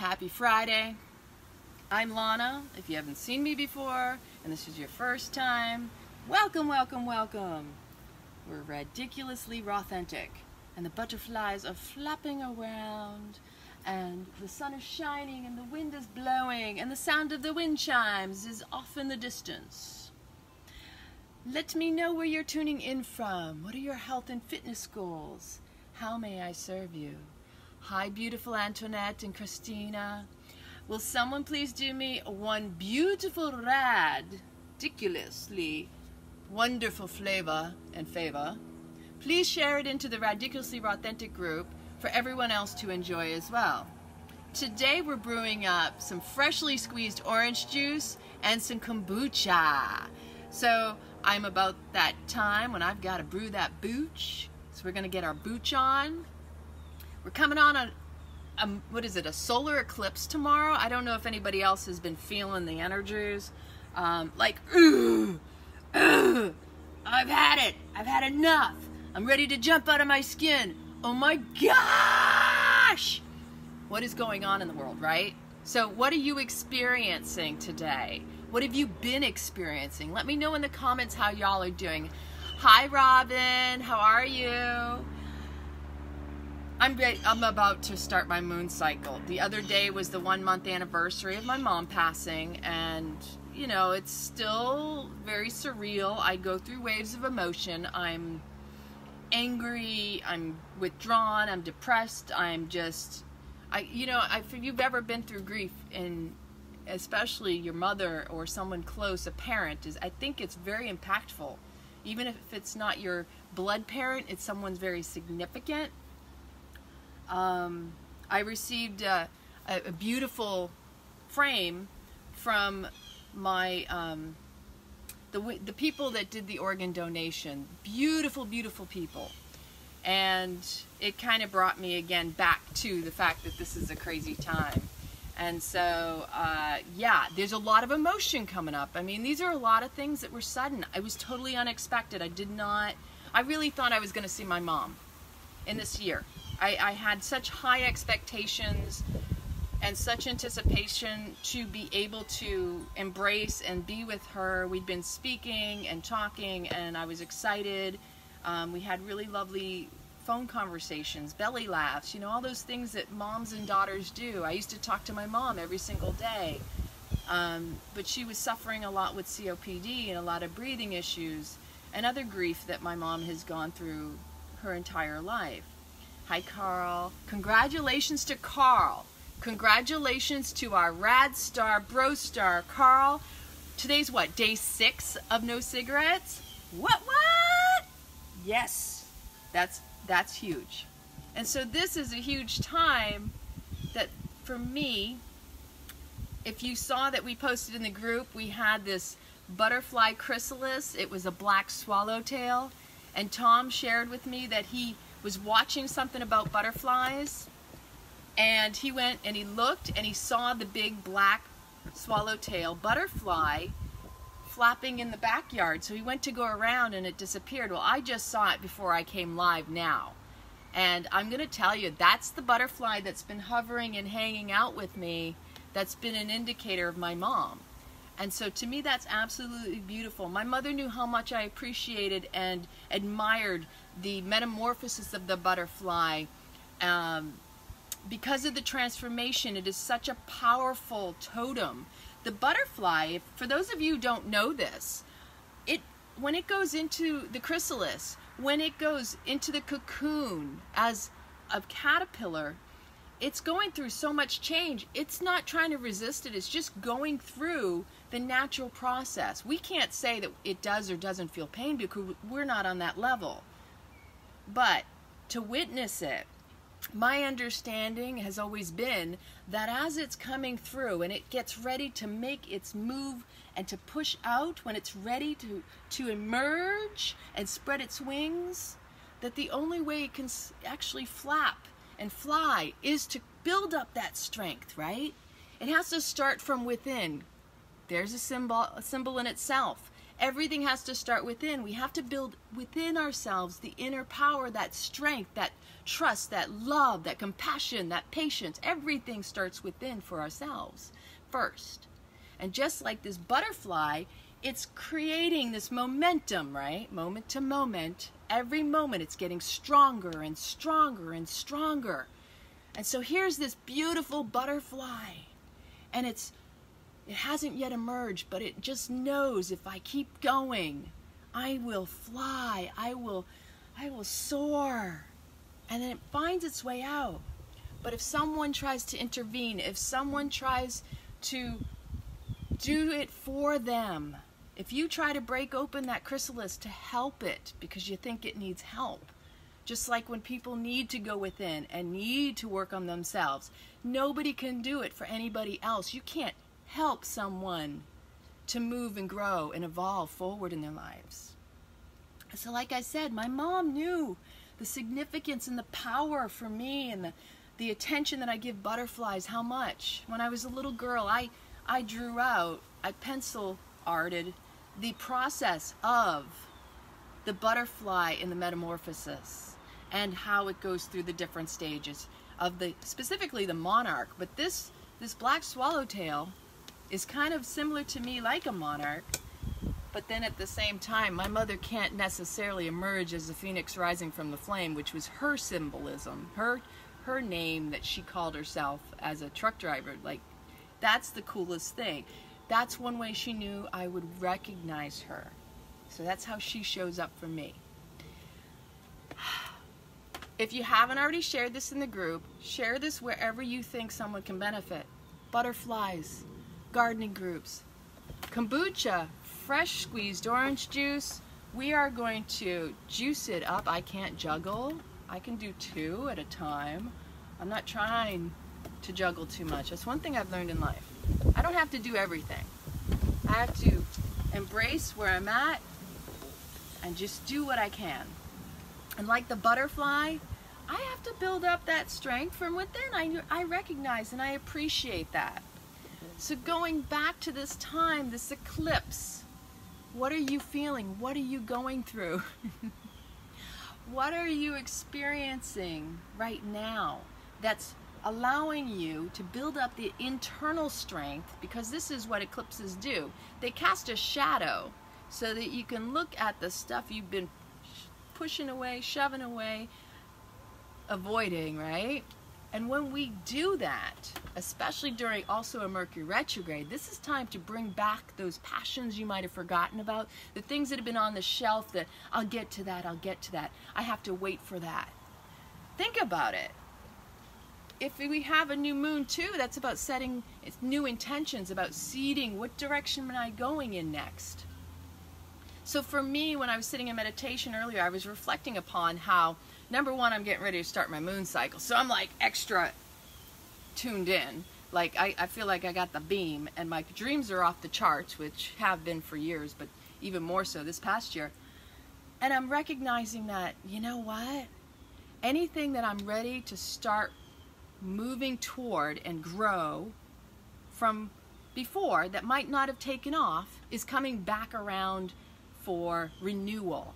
Happy Friday. I'm Lana. If you haven't seen me before and this is your first time, welcome, welcome, welcome. We're ridiculously authentic and the butterflies are flapping around and the sun is shining and the wind is blowing and the sound of the wind chimes is off in the distance. Let me know where you're tuning in from. What are your health and fitness goals? How may I serve you? Hi, beautiful Antoinette and Christina. Will someone please do me one beautiful, rad, ridiculously wonderful flavor and favor? Please share it into the Radiculously Rawthentic group for everyone else to enjoy as well. Today we're brewing up some freshly squeezed orange juice and some kombucha. So I'm about that time when I've got to brew that booch. So we're going to get our booch on. We're coming on a, a, what is it, a solar eclipse tomorrow. I don't know if anybody else has been feeling the energies. Um, like, ooh, ooh, I've had it. I've had enough. I'm ready to jump out of my skin. Oh my gosh! What is going on in the world, right? So, what are you experiencing today? What have you been experiencing? Let me know in the comments how y'all are doing. Hi, Robin. How are you? I'm I'm about to start my moon cycle. The other day was the one month anniversary of my mom passing, and you know it's still very surreal. I go through waves of emotion. I'm angry. I'm withdrawn. I'm depressed. I'm just, I you know, if you've ever been through grief, and especially your mother or someone close, a parent, is I think it's very impactful. Even if it's not your blood parent, it's someone's very significant um, I received a, a, a, beautiful frame from my um, the the people that did the organ donation. Beautiful, beautiful people, and it kind of brought me again back to the fact that this is a crazy time. And so, uh, yeah, there's a lot of emotion coming up. I mean, these are a lot of things that were sudden. I was totally unexpected. I did not, I really thought I was going to see my mom in this year. I, I had such high expectations and such anticipation to be able to embrace and be with her. We'd been speaking and talking, and I was excited. Um, we had really lovely phone conversations, belly laughs, you know, all those things that moms and daughters do. I used to talk to my mom every single day, um, but she was suffering a lot with COPD and a lot of breathing issues and other grief that my mom has gone through her entire life. Hi, Carl. Congratulations to Carl. Congratulations to our rad star, bro star, Carl. Today's what, day six of no cigarettes? What, what? Yes, that's, that's huge. And so this is a huge time that for me, if you saw that we posted in the group, we had this butterfly chrysalis. It was a black swallowtail. And Tom shared with me that he was watching something about butterflies and he went and he looked and he saw the big black swallowtail butterfly flapping in the backyard. So he went to go around and it disappeared. Well, I just saw it before I came live now. And I'm going to tell you, that's the butterfly that's been hovering and hanging out with me that's been an indicator of my mom. And so to me, that's absolutely beautiful. My mother knew how much I appreciated and admired the metamorphosis of the butterfly. Um, because of the transformation, it is such a powerful totem. The butterfly, for those of you who don't know this, it when it goes into the chrysalis, when it goes into the cocoon as a caterpillar, it's going through so much change. It's not trying to resist it. It's just going through the natural process. We can't say that it does or doesn't feel pain because we're not on that level. But to witness it, my understanding has always been that as it's coming through and it gets ready to make its move and to push out, when it's ready to, to emerge and spread its wings, that the only way it can actually flap and fly is to build up that strength, right? It has to start from within. There's a symbol, a symbol in itself. Everything has to start within. We have to build within ourselves the inner power, that strength, that trust, that love, that compassion, that patience. Everything starts within for ourselves first. And just like this butterfly, it's creating this momentum, right? Moment to moment. Every moment it's getting stronger and stronger and stronger. And so here's this beautiful butterfly. And it's it hasn't yet emerged, but it just knows if I keep going, I will fly. I will I will soar. And then it finds its way out. But if someone tries to intervene, if someone tries to do it for them, if you try to break open that chrysalis to help it because you think it needs help, just like when people need to go within and need to work on themselves, nobody can do it for anybody else. You can't help someone to move and grow and evolve forward in their lives. So, like I said, my mom knew the significance and the power for me and the, the attention that I give butterflies, how much. When I was a little girl, I, I drew out, I pencil arted the process of the butterfly in the metamorphosis and how it goes through the different stages of the specifically the monarch but this this black swallowtail is kind of similar to me like a monarch, but then at the same time, my mother can't necessarily emerge as a phoenix rising from the flame, which was her symbolism, her her name that she called herself as a truck driver. Like, that's the coolest thing. That's one way she knew I would recognize her. So that's how she shows up for me. If you haven't already shared this in the group, share this wherever you think someone can benefit. Butterflies, gardening groups. Kombucha, fresh squeezed orange juice. We are going to juice it up. I can't juggle. I can do two at a time. I'm not trying to juggle too much. That's one thing I've learned in life. I don't have to do everything. I have to embrace where I'm at and just do what I can. And like the butterfly, I have to build up that strength from within. I, I recognize and I appreciate that. So going back to this time, this eclipse, what are you feeling? What are you going through? what are you experiencing right now that's allowing you to build up the internal strength because this is what eclipses do. They cast a shadow so that you can look at the stuff you've been pushing away, shoving away, avoiding, right? And when we do that, especially during also a Mercury retrograde, this is time to bring back those passions you might have forgotten about, the things that have been on the shelf that I'll get to that, I'll get to that. I have to wait for that. Think about it. If we have a new moon too, that's about setting new intentions, about seeding what direction am I going in next. So for me, when I was sitting in meditation earlier, I was reflecting upon how number one, I'm getting ready to start my moon cycle. So I'm like extra tuned in. Like I, I feel like I got the beam and my dreams are off the charts, which have been for years, but even more so this past year. And I'm recognizing that, you know what? Anything that I'm ready to start moving toward and grow from before that might not have taken off is coming back around for renewal,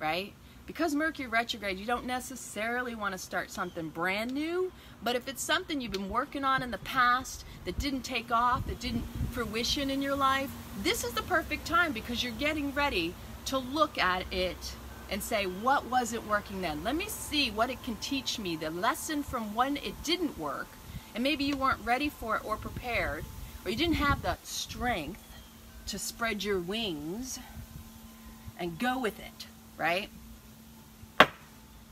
right? Because Mercury retrograde, you don't necessarily want to start something brand new, but if it's something you've been working on in the past that didn't take off, that didn't fruition in your life, this is the perfect time because you're getting ready to look at it and say, what wasn't working then? Let me see what it can teach me, the lesson from when it didn't work, and maybe you weren't ready for it or prepared, or you didn't have the strength to spread your wings and go with it, right?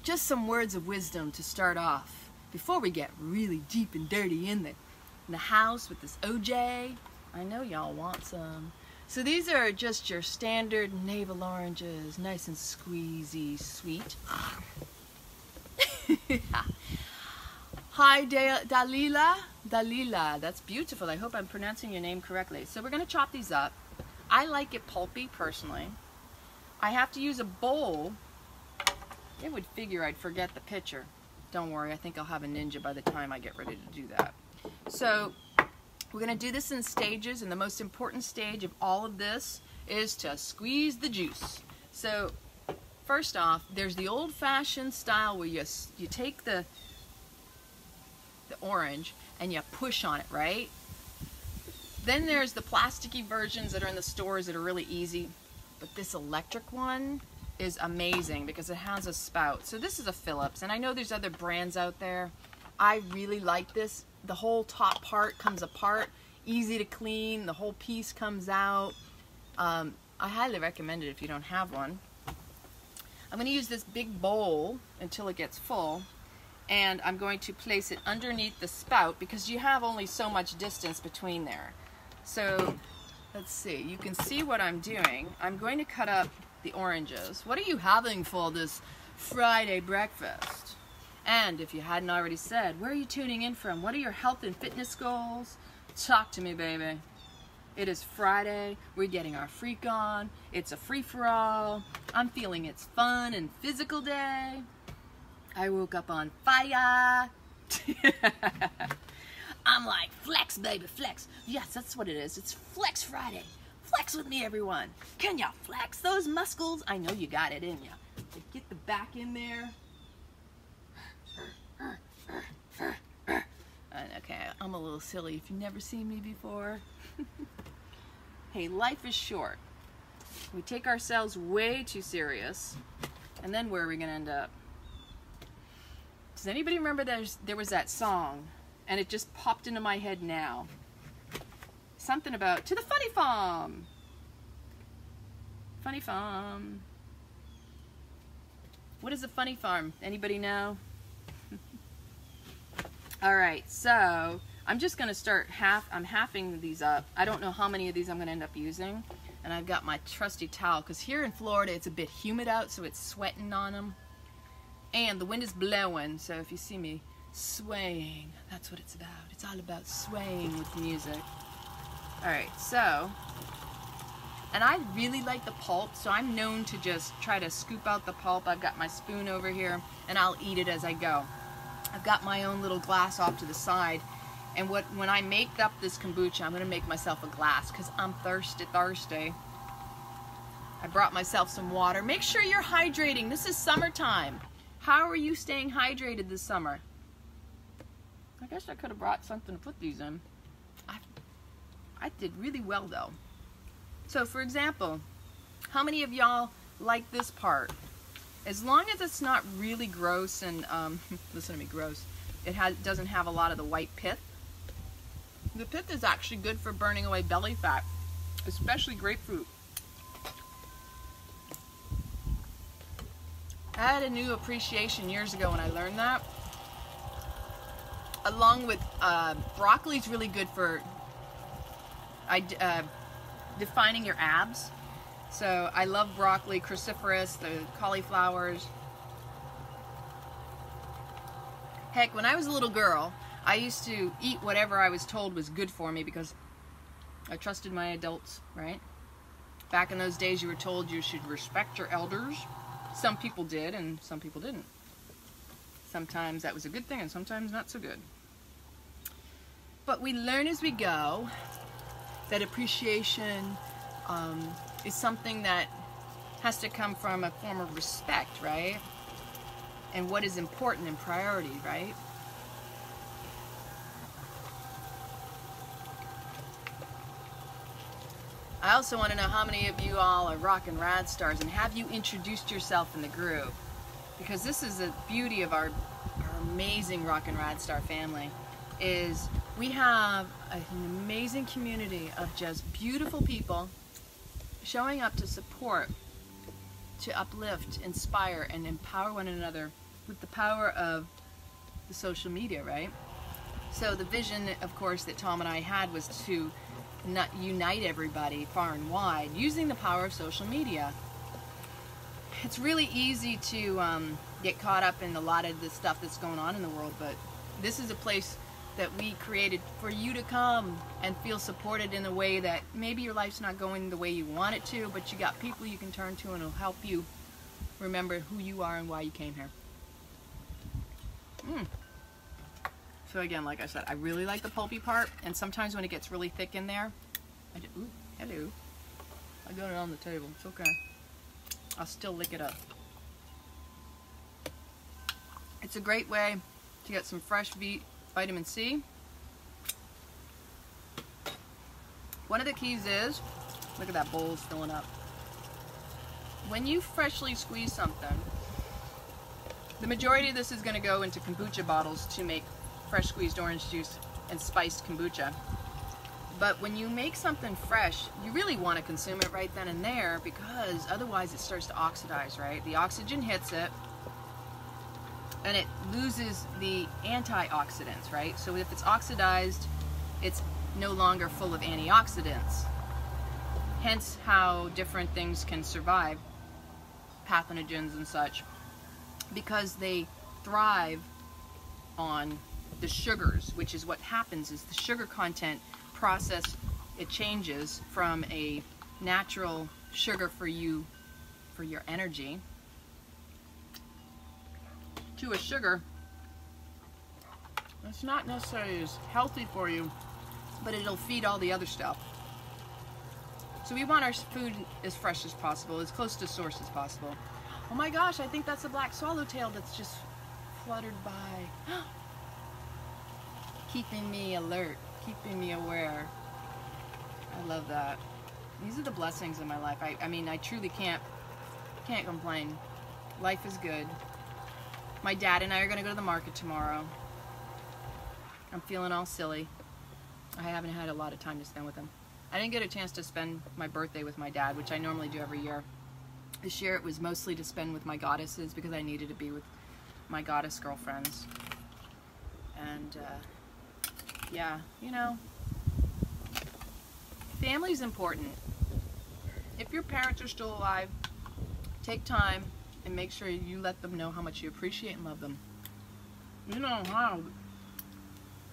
Just some words of wisdom to start off before we get really deep and dirty in the, in the house with this OJ. I know y'all want some. So these are just your standard navel oranges, nice and squeezy, sweet. Hi, Dalila. Dalila, that's beautiful. I hope I'm pronouncing your name correctly. So we're to chop these up. I like it pulpy, personally. I have to use a bowl it would figure I'd forget the picture. Don't worry, I think I'll have a ninja by the time I get ready to do that. So we're going to do this in stages, and the most important stage of all of this is to squeeze the juice. So first off, there's the old-fashioned style where you you take the the orange and you push on it, right? Then there's the plasticky versions that are in the stores that are really easy, but this electric one is amazing because it has a spout. So this is a Philips, and I know there's other brands out there. I really like this. The whole top part comes apart, easy to clean, the whole piece comes out. Um, I highly recommend it if you don't have one. I'm going to use this big bowl until it gets full and I'm going to place it underneath the spout because you have only so much distance between there. So let's see, you can see what I'm doing. I'm going to cut up the oranges. What are you having for this Friday breakfast? And if you hadn't already said, where are you tuning in from? What are your health and fitness goals? Talk to me, baby. It is Friday. We're getting our freak on. It's a free-for-all. I'm feeling it's fun and physical day. I woke up on fire. I'm like, flex, baby, flex. Yes, that's what it is. It's Flex Friday. Flex with me, everyone. Can ya flex those muscles? I know you got it in ya. Get the back in there. Uh, okay, I'm a little silly if you've never seen me before. hey, life is short. We take ourselves way too serious, and then where are we to end up? Does anybody remember there's, there was that song, and it just popped into my head now? Something about, to the funny farm! Funny farm. What is a funny farm? Anybody know? All right, so I'm just gonna start half, I'm halving these up. I don't know how many of these I'm gonna end up using. And I've got my trusty towel, because here in Florida it's a bit humid out, so it's sweating on them. And the wind is blowing, so if you see me swaying, that's what it's about. It's all about swaying with music. All right, so, and I really like the pulp, so I'm known to just try to scoop out the pulp. I've got my spoon over here, and I'll eat it as I go. I've got my own little glass off to the side. And what when I make up this kombucha, I'm to make myself a glass because I'm thirsty, thirsty. I brought myself some water. Make sure you're hydrating. This is summertime. How are you staying hydrated this summer? I guess I could have brought something to put these in. I, did really well though. So for example, how many of y'all like this part? as long as it's not really gross and, um, listen to me, gross, it has, doesn't have a lot of the white pith. The pith is actually good for burning away belly fat, especially grapefruit. I had a new appreciation years ago when I learned that. Along with uh, broccoli is really good for uh, defining your abs. So I love broccoli, cruciferous, the cauliflowers. Heck, when I was a little girl, I used to eat whatever I was told was good for me because I trusted my adults, right? Back in those days, you were told you should respect your elders. Some people did, and some people didn't. Sometimes that was a good thing, and sometimes not so good. But we learn as we go that appreciation um, is something that has to come from a form of respect, right? And what is important and priority, right? I also want to know how many of you all are rockin' rad stars and have you introduced yourself in the group? Because this is the beauty of our, our amazing rockin' rad star family is we have an amazing community of just beautiful people showing up to support, to uplift, inspire, and empower one another with the power of the social media, right? So the vision, of course, that Tom and I had was to not unite everybody far and wide using the power of social media. It's really easy to um, get caught up in a lot of the stuff that's going on in the world, but this is a place that we created for you to come and feel supported in a way that maybe your life's not going the way you want it to, but you got people you can turn to and will help you remember who you are and why you came here. Mm. So again, like I said, I really like the pulpy part, and sometimes when it gets really thick in there, I do, ooh, hello. I got it on the table, it's okay. I'll still lick it up. It's a great way to get some fresh vitamin C. One of the keys is, look at that bowl filling up. When you freshly squeeze something, the majority of this is going to go into kombucha bottles to make fresh squeezed orange juice and spiced kombucha. But when you make something fresh, you really want to consume it right then and there because otherwise it starts to oxidize, right? The oxygen hits it and it loses the antioxidants, right? So if it's oxidized, it's no longer full of antioxidants. Hence how different things can survive, pathogens and such, because they thrive on the sugars, which is what happens is the sugar content process, it changes from a natural sugar for you, for your energy, to a sugar that's not necessarily as healthy for you, but it'll feed all the other stuff. So we want our food as fresh as possible, as close to source as possible. Oh my gosh, I think that's a black swallowtail that's just fluttered by. Keeping me alert keeping me aware. I love that. These are the blessings in my life. I, I mean, I truly can't, can't complain. Life is good. My dad and I are going to go to the market tomorrow. I'm feeling all silly. I haven't had a lot of time to spend with him. I didn't get a chance to spend my birthday with my dad, which I normally do every year. This year it was mostly to spend with my goddesses because I needed to be with my goddess girlfriends. And uh, yeah, you know, family's important. If your parents are still alive, take time and make sure you let them know how much you appreciate and love them. You know how,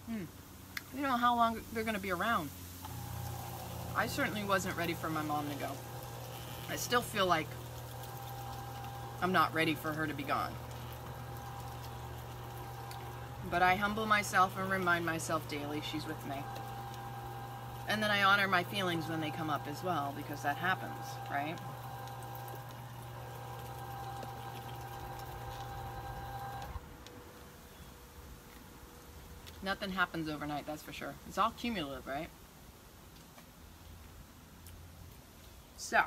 hmm, you know how long they're going to be around. I certainly wasn't ready for my mom to go. I still feel like I'm not ready for her to be gone. But I humble myself and remind myself daily she's with me. And then I honor my feelings when they come up as well, because that happens, right? Nothing happens overnight, that's for sure. It's all cumulative, right? So,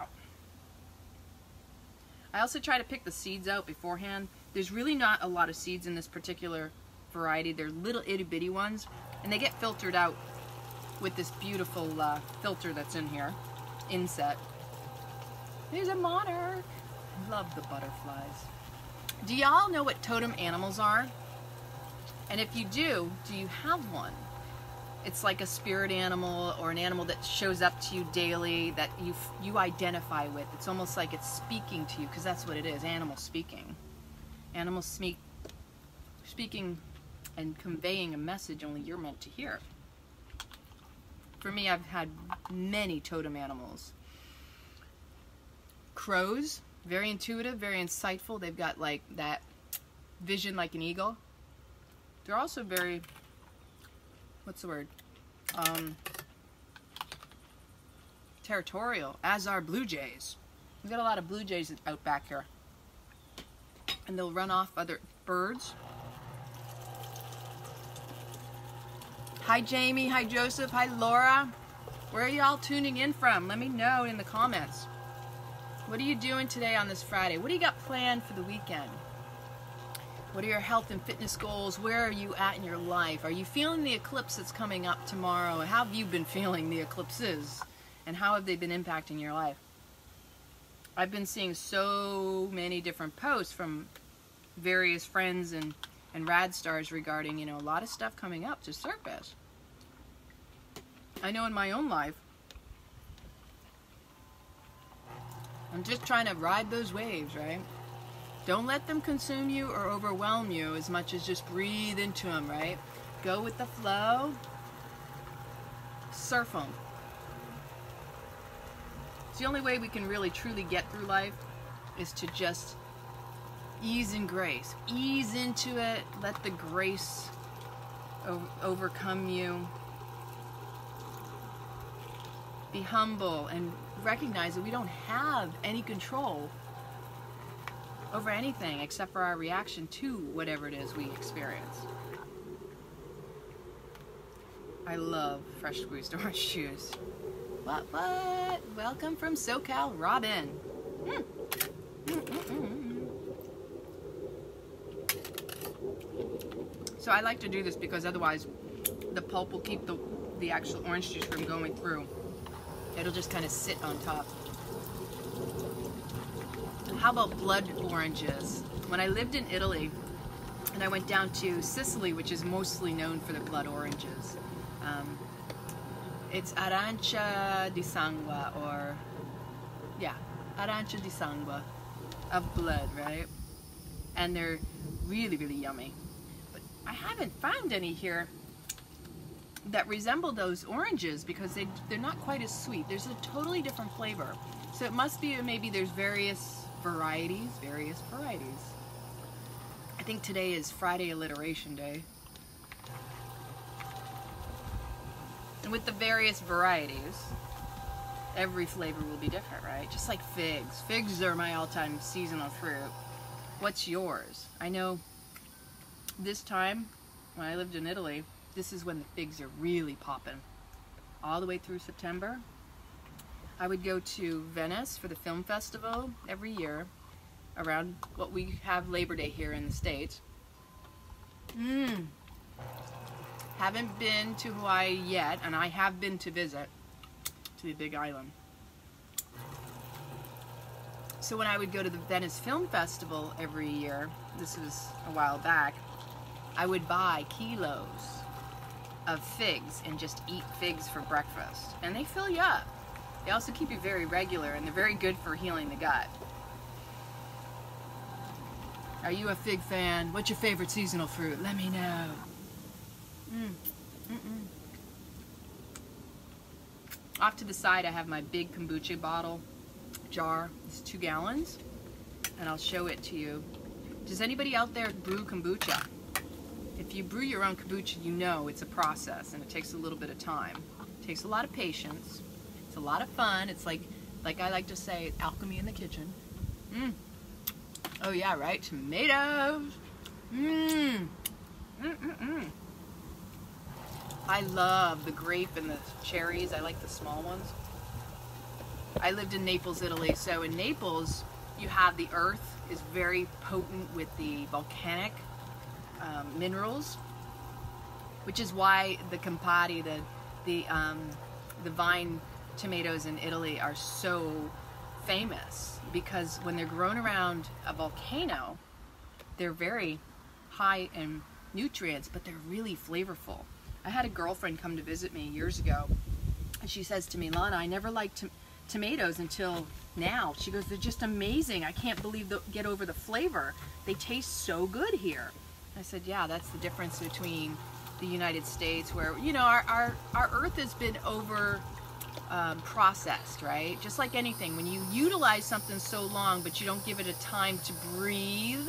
I also try to pick the seeds out beforehand. There's really not a lot of seeds in this particular variety. They're little itty bitty ones, and they get filtered out with this beautiful uh, filter that's in here, inset. There's a monarch. I love the butterflies. Do y'all know what totem animals are? And if you do, do you have one? It's like a spirit animal or an animal that shows up to you daily that you you identify with. It's almost like it's speaking to you because that's what it is, animal speaking. Animals speak speaking and conveying a message only you're meant to hear. For me, I've had many totem animals. Crows, very intuitive, very insightful. They've got like that vision like an eagle. They're also very, what's the word? Um, territorial, as are blue jays. We've got a lot of blue jays out back here. And they'll run off other birds Hi, Jamie. Hi, Joseph. Hi, Laura. Where are y'all tuning in from? Let me know in the comments. What are you doing today on this Friday? What do you got planned for the weekend? What are your health and fitness goals? Where are you at in your life? Are you feeling the eclipse that's coming up tomorrow? How have you been feeling the eclipses? And how have they been impacting your life? I've been seeing so many different posts from various friends and and rad stars regarding, you know, a lot of stuff coming up to surface. I know in my own life, I'm just trying to ride those waves, right? Don't let them consume you or overwhelm you as much as just breathe into them, right? Go with the flow. Surf them. It's the only way we can really truly get through life is to just ease and grace. Ease into it. Let the grace overcome you. Be humble and recognize that we don't have any control over anything except for our reaction to whatever it is we experience. I love fresh squeezed orange juice. What, what? Welcome from SoCal, Robin. Mm. So I like to do this because otherwise the pulp will keep the, the actual orange juice from going through. It'll just kind of sit on top. How about blood oranges? When I lived in Italy, and I went down to Sicily, which is mostly known for the blood oranges. Um, it's arancia di sangue, or yeah, arancia di sangue, of blood, right? And they're really, really yummy. But I haven't found any here that resemble those oranges because they, they're not quite as sweet. There's a totally different flavor. So it must be maybe there's various varieties, various varieties. I think today is Friday Alliteration Day. And with the various varieties, every flavor will be different, right? Just like figs. Figs are my all-time seasonal fruit. What's yours? I know this time, when I lived in Italy, this is when the figs are really popping. All the way through September, I would go to Venice for the film festival every year around what we have Labor Day here in the States. Mmm. Haven't been to Hawaii yet, and I have been to visit to the Big Island. So when I would go to the Venice Film Festival every year, this was a while back, I would buy kilos of figs and just eat figs for breakfast. And they fill you up. They also keep you very regular and they're very good for healing the gut. Are you a fig fan? What's your favorite seasonal fruit? Let me know. Mm. Mm -mm. Off to the side, I have my big kombucha bottle jar. It's two gallons, and I'll show it to you. Does anybody out there brew kombucha? If you brew your own kombucha, you know it's a process, and it takes a little bit of time. It takes a lot of patience. It's a lot of fun. It's like, like I like to say, alchemy in the kitchen. Mmm. Oh yeah, right. Tomatoes. Mmm. Mmm, mmm, mmm. I love the grape and the cherries. I like the small ones. I lived in Naples, Italy. So in Naples, you have the earth is very potent with the volcanic um, minerals, which is why the Campari, the the um, the vine tomatoes in Italy are so famous because when they're grown around a volcano, they're very high in nutrients, but they're really flavorful. I had a girlfriend come to visit me years ago, and she says to me, Lana, I never liked to tomatoes until now. She goes, they're just amazing. I can't believe the, get over the flavor. They taste so good here. I said, yeah, that's the difference between the United States where, you know, our, our, our earth has been over um, processed, right? Just like anything, when you utilize something so long, but you don't give it a time to breathe,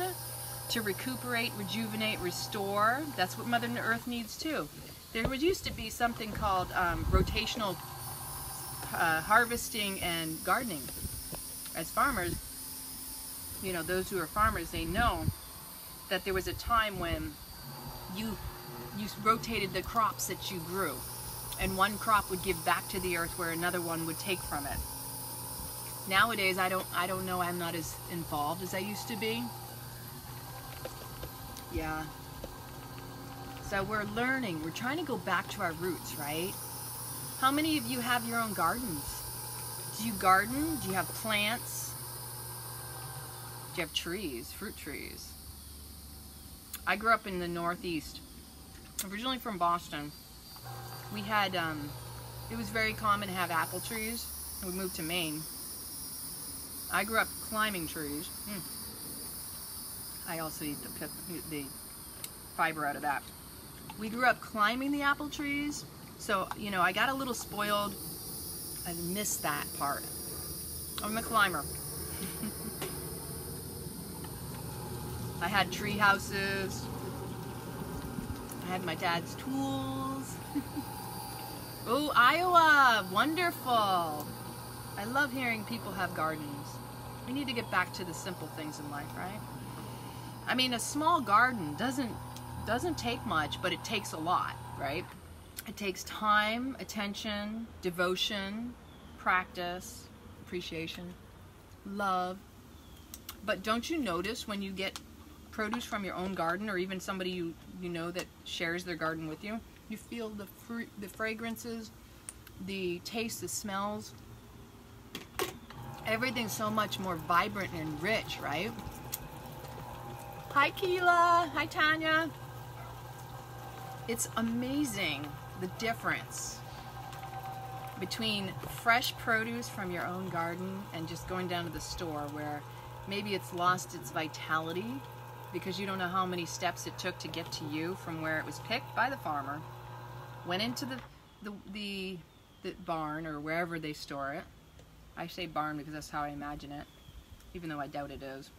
to recuperate, rejuvenate, restore, that's what Mother Earth needs too. There used to be something called um, rotational uh, harvesting and gardening. As farmers, you know, those who are farmers, they know that there was a time when you you rotated the crops that you grew and one crop would give back to the earth where another one would take from it. Nowadays, I don't, I don't know, I'm not as involved as I used to be. Yeah. So we're learning, we're trying to go back to our roots, right? How many of you have your own gardens? Do you garden? Do you have plants? Do you have trees, fruit trees? I grew up in the Northeast, originally from Boston we had, um, it was very common to have apple trees. We moved to Maine. I grew up climbing trees. Mm. I also eat the, the fiber out of that. We grew up climbing the apple trees. So, you know, I got a little spoiled. I missed that part. I'm a climber. I had tree houses. I had my dad's tools. Oh, Iowa! Wonderful! I love hearing people have gardens. We need to get back to the simple things in life, right? I mean, a small garden doesn't doesn't take much, but it takes a lot, right? It takes time, attention, devotion, practice, appreciation, love. But don't you notice when you get produce from your own garden or even somebody you, you know that shares their garden with you, you feel the, the fragrances, the taste, the smells. Everything's so much more vibrant and rich, right? Hi, Keela. Hi, Tanya. It's amazing the difference between fresh produce from your own garden and just going down to the store where maybe it's lost its vitality because you don't know how many steps it took to get to you from where it was picked by the farmer, went into the, the, the, the barn or wherever they store it. I say barn because that's how I imagine it, even though I doubt it is.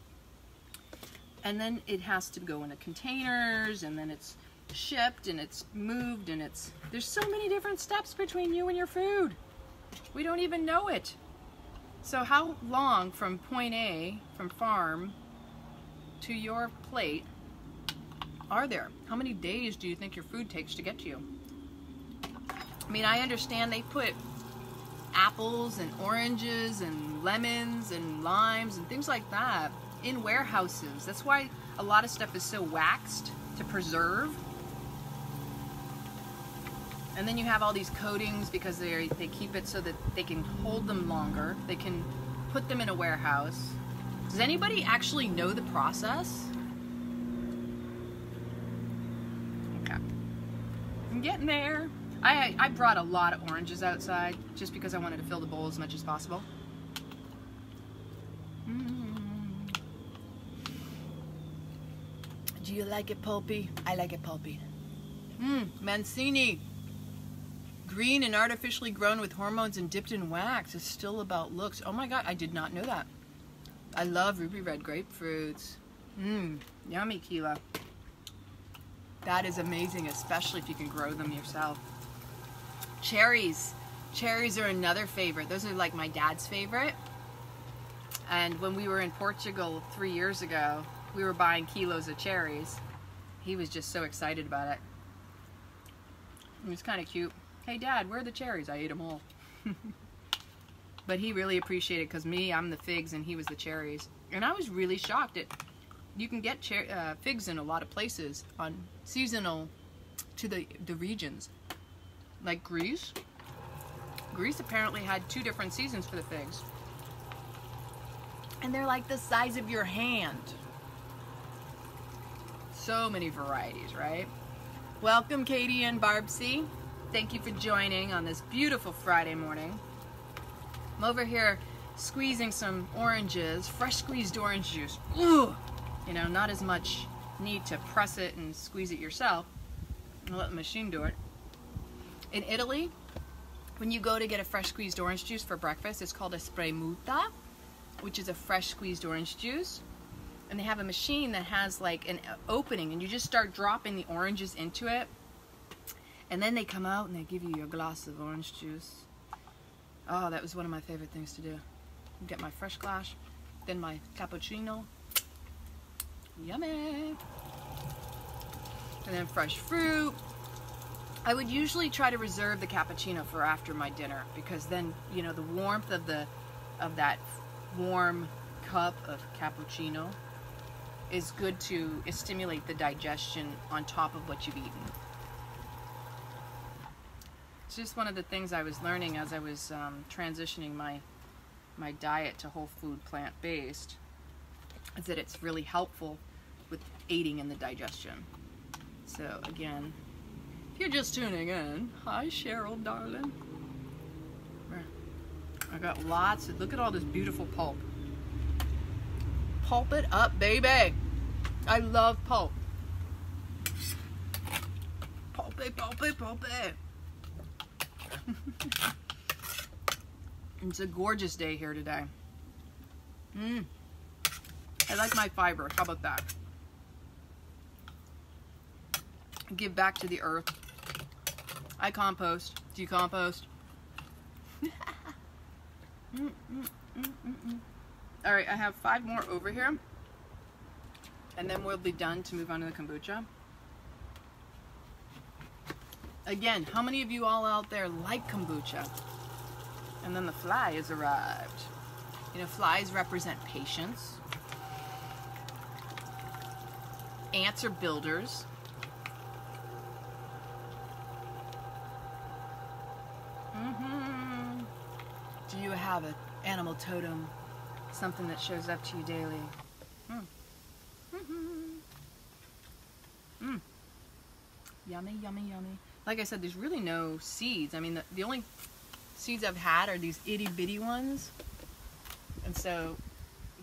And then it has to go into containers and then it's shipped and it's moved and it's there's so many different steps between you and your food we don't even know it so how long from point A from farm to your plate. Are there? How many days do you think your food takes to get to you? I mean I understand they put apples and oranges and lemons and limes and things like that in warehouses. That's why a lot of stuff is so waxed to preserve. And then you have all these coatings because they they keep it so that they can hold them longer. They can put them in a warehouse. Does anybody actually know the process? Okay. I'm getting there. I I brought a lot of oranges outside just because I wanted to fill the bowl as much as possible. Mm. Do you like it pulpy? I like it pulpy. Mmm, Mancini green and artificially grown with hormones and dipped in wax is still about looks. Oh my god, I did not know that. I love ruby red grapefruits. Mmm, yummy, Keela. That is amazing, especially if you can grow them yourself. Cherries. Cherries are another favorite. Those are like my dad's favorite. And when we were in Portugal three years ago, we were buying kilos of cherries. He was just so excited about it. It was kind of cute hey dad, where are the cherries? I ate them all. but he really appreciated because me, I'm the figs and he was the cherries. And I was really shocked at, you can get uh, figs in a lot of places on seasonal to the, the regions. Like Greece. Greece apparently had two different seasons for the figs. And they're like the size of your hand. So many varieties, right? Welcome, Katie and Barbsy. Thank you for joining on this beautiful Friday morning. I'm over here squeezing some oranges, fresh squeezed orange juice. Ooh! You know, not as much need to press it and squeeze it yourself. I'll let the machine do it. In Italy, when you go to get a fresh squeezed orange juice for breakfast, it's called a spremuta, which is a fresh squeezed orange juice. And they have a machine that has like an opening and you just start dropping the oranges into it and then they come out and they give you your glass of orange juice. Oh, that was one of my favorite things to do. Get my fresh glass, then my cappuccino. Yummy! And then fresh fruit. I would usually try to reserve the cappuccino for after my dinner because then, you know, the warmth of the of that warm cup of cappuccino is good to stimulate the digestion on top of what you've eaten it's just one of the things I was learning as I was um, transitioning my my diet to whole food plant based is that it's really helpful with aiding in the digestion. So again, if you're just tuning in, hi Cheryl, darling. I got lots of, look at all this beautiful pulp. Pulp it up, baby. I love pulp. Pulpy, pulpy, pulpy. It's a gorgeous day here today. Mmm. I like my fiber. How about that? Give back to the earth. I compost. Do you compost? mm, mm, mm, All right, I have five more over here. And then we'll be done to move on to the kombucha. Again, how many of you all out there like kombucha? And then the fly has arrived. You know, flies represent patience. Ants are builders. Mm-hmm. Do you have an animal totem? Something that shows up to you daily? Mm. Mm-hmm. Mm. Yummy, yummy, yummy. Like I said, there's really no seeds. I mean, the, the only seeds I've had are these itty bitty ones. And so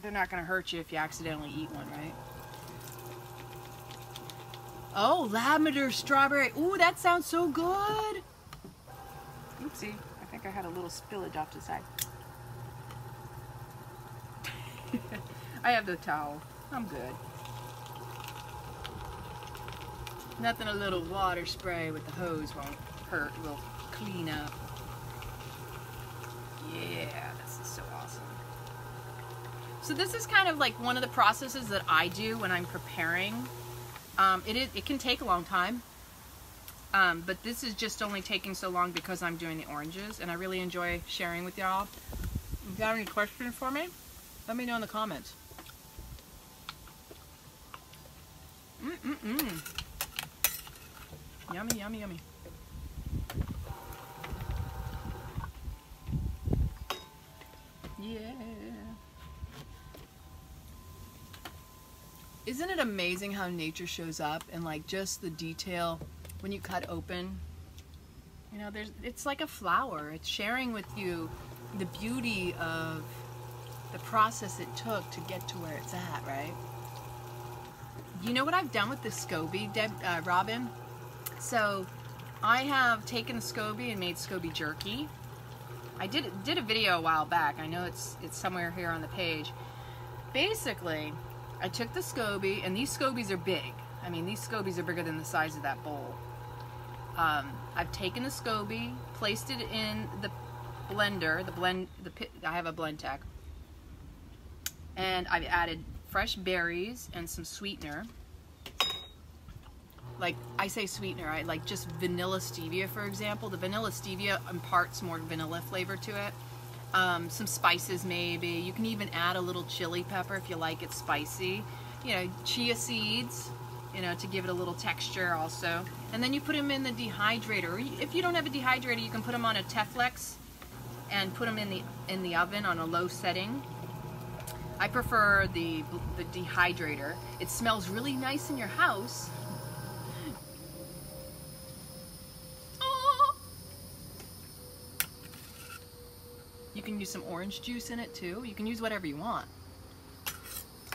they're not going to hurt you if you accidentally eat one, right? Oh, lavender strawberry. Ooh, that sounds so good. Oopsie, I think I had a little spillage off to the side. I have the towel. I'm good. Nothing a little water spray with the hose won't hurt. We'll clean up. Yeah, this is so awesome. So this is kind of like one of the processes that I do when I'm preparing. Um, it, is, it can take a long time. Um, but this is just only taking so long because I'm doing the oranges and I really enjoy sharing with y'all. If you have any questions for me, let me know in the comments. Mm-mm-mm. Yummy, yummy, yummy. Yeah. Isn't it amazing how nature shows up and like just the detail when you cut open? You know, there's it's like a flower. It's sharing with you the beauty of the process it took to get to where it's at, right? You know what I've done with the SCOBY, Deb, uh, Robin? So I have taken SCOBY and made SCOBY jerky. I did did a video a while back. I know it's it's somewhere here on the page. Basically, I took the SCOBY, and these SCOBYs are big. I mean, these SCOBYs are bigger than the size of that bowl. Um, I've taken the SCOBY, placed it in the blender, the blend, the pit, I have a Blendtec, and I've added fresh berries and some sweetener. Like I say sweetener, I like just vanilla stevia, for example. The vanilla stevia imparts more vanilla flavor to it. Um, some spices maybe. You can even add a little chili pepper if you like it spicy. You know, chia seeds, you know, to give it a little texture also. And then you put them in the dehydrator. If you don't have a dehydrator, you can put them on a Teflex and put them in the in the oven on a low setting. I prefer the the dehydrator. It smells really nice in your house. You can use some orange juice in it too. You can use whatever you want.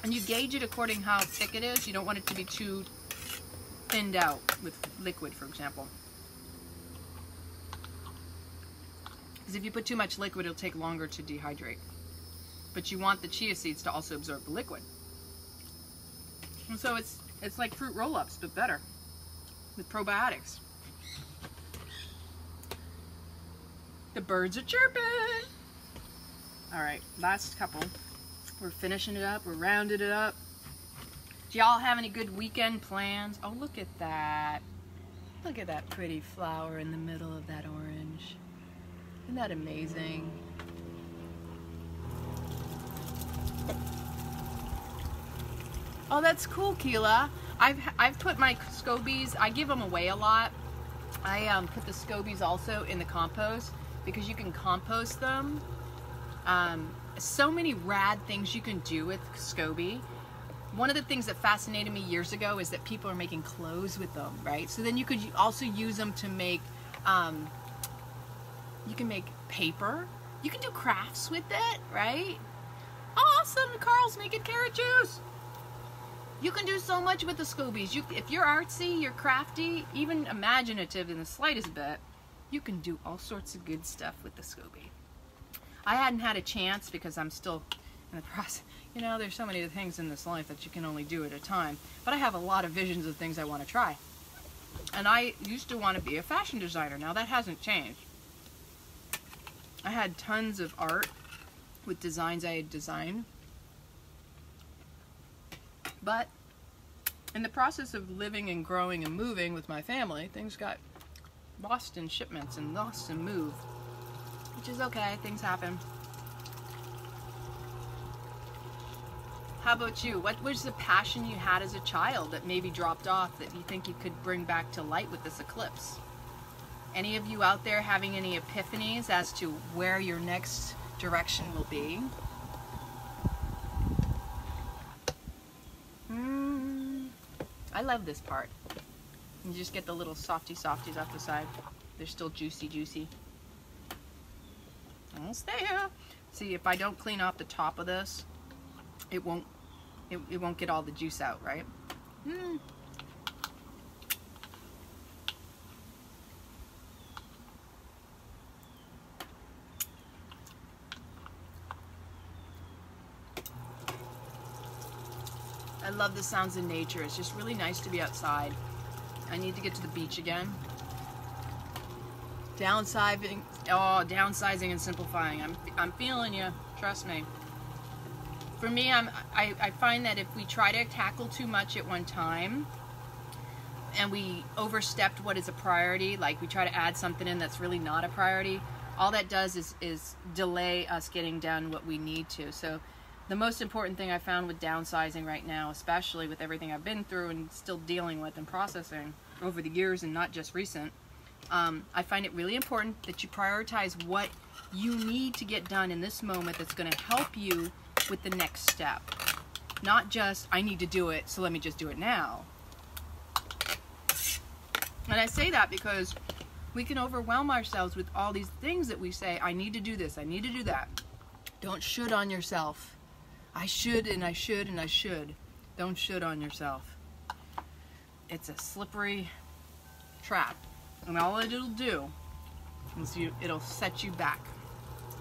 And you gauge it according how thick it is. You don't want it to be too thinned out with liquid, for example. Because if you put too much liquid, it'll take longer to dehydrate. But you want the chia seeds to also absorb the liquid. And so it's it's like fruit roll-ups, but better with probiotics. The birds are chirping. All right, last couple. We're finishing it up. We're rounding it up. Do y'all have any good weekend plans? Oh, look at that. Look at that pretty flower in the middle of that orange. Isn't that amazing? Oh, that's cool, Keela. I've, I've put my scobies, I give them away a lot. I um, put the scobies also in the compost because you can compost them. Um, so many rad things you can do with SCOBY. One of the things that fascinated me years ago is that people are making clothes with them, right? So then you could also use them to make, um, you can make paper. You can do crafts with it, right? Awesome, Carl's making carrot juice. You can do so much with the Scobies. You, if you're artsy, you're crafty, even imaginative in the slightest bit, you can do all sorts of good stuff with the SCOBY. I hadn't had a chance because I'm still in the process. You know, there's so many things in this life that you can only do at a time. But I have a lot of visions of things I want to try. And I used to want to be a fashion designer. Now that hasn't changed. I had tons of art with designs I had designed. But in the process of living and growing and moving with my family, things got lost in shipments and lost in move, which is okay. Things happen. How about you? What was the passion you had as a child that maybe dropped off that you think you could bring back to light with this eclipse? Any of you out there having any epiphanies as to where your next direction will be? Mm, I love this part. You just get the little softy softies off the side. They're still juicy, juicy. Almost there. See, if I don't clean off the top of this, it won't it, it won't get all the juice out, right? Mm. I love the sounds in nature. It's just really nice to be outside. I need to get to the beach again. Downsizing, oh, downsizing and simplifying. I'm, I'm feeling you. Trust me. For me, I'm, I, I find that if we try to tackle too much at one time, and we overstepped what is a priority, like we try to add something in that's really not a priority, all that does is, is delay us getting done what we need to. So the most important thing I found with downsizing right now, especially with everything I've been through and still dealing with and processing over the years and not just recent, um, I find it really important that you prioritize what you need to get done in this moment that's going to help you with the next step. Not just, I need to do it, so let me just do it now. And I say that because we can overwhelm ourselves with all these things that we say, I need to do this, I need to do that. Don't should on yourself. I should and I should and I should. Don't should on yourself. It's a slippery trap. And all it'll do is you, it'll set you back.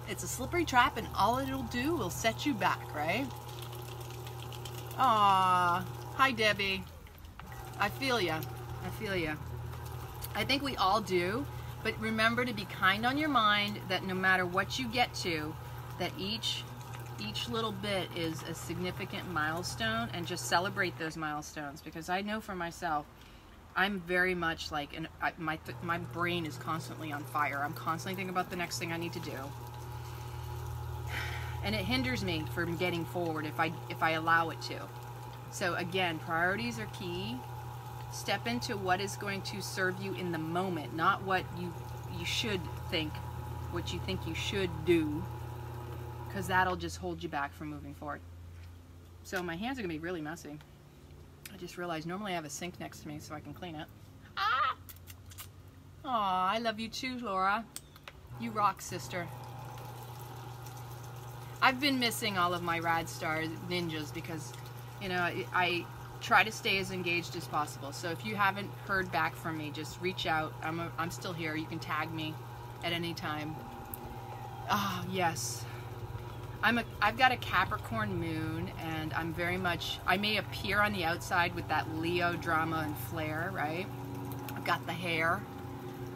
It's a slippery trap and all it'll do will set you back, right? Aw, hi Debbie. I feel ya. I feel ya. I think we all do, but remember to be kind on your mind that no matter what you get to, that each each little bit is a significant milestone and just celebrate those milestones because I know for myself I'm very much like and my my brain is constantly on fire. I'm constantly thinking about the next thing I need to do. And it hinders me from getting forward if I if I allow it to. So again, priorities are key. Step into what is going to serve you in the moment, not what you you should think, what you think you should do because that'll just hold you back from moving forward. So my hands are gonna be really messy. I just realized normally I have a sink next to me so I can clean it. Ah! Aw, I love you too, Laura. You rock, sister. I've been missing all of my Rad Star ninjas because, you know, I try to stay as engaged as possible. So if you haven't heard back from me, just reach out. I'm, a, I'm still here. You can tag me at any time. Ah, oh, yes. I'm a, I've got a Capricorn moon and I'm very much, I may appear on the outside with that Leo drama and flair, right? I've got the hair,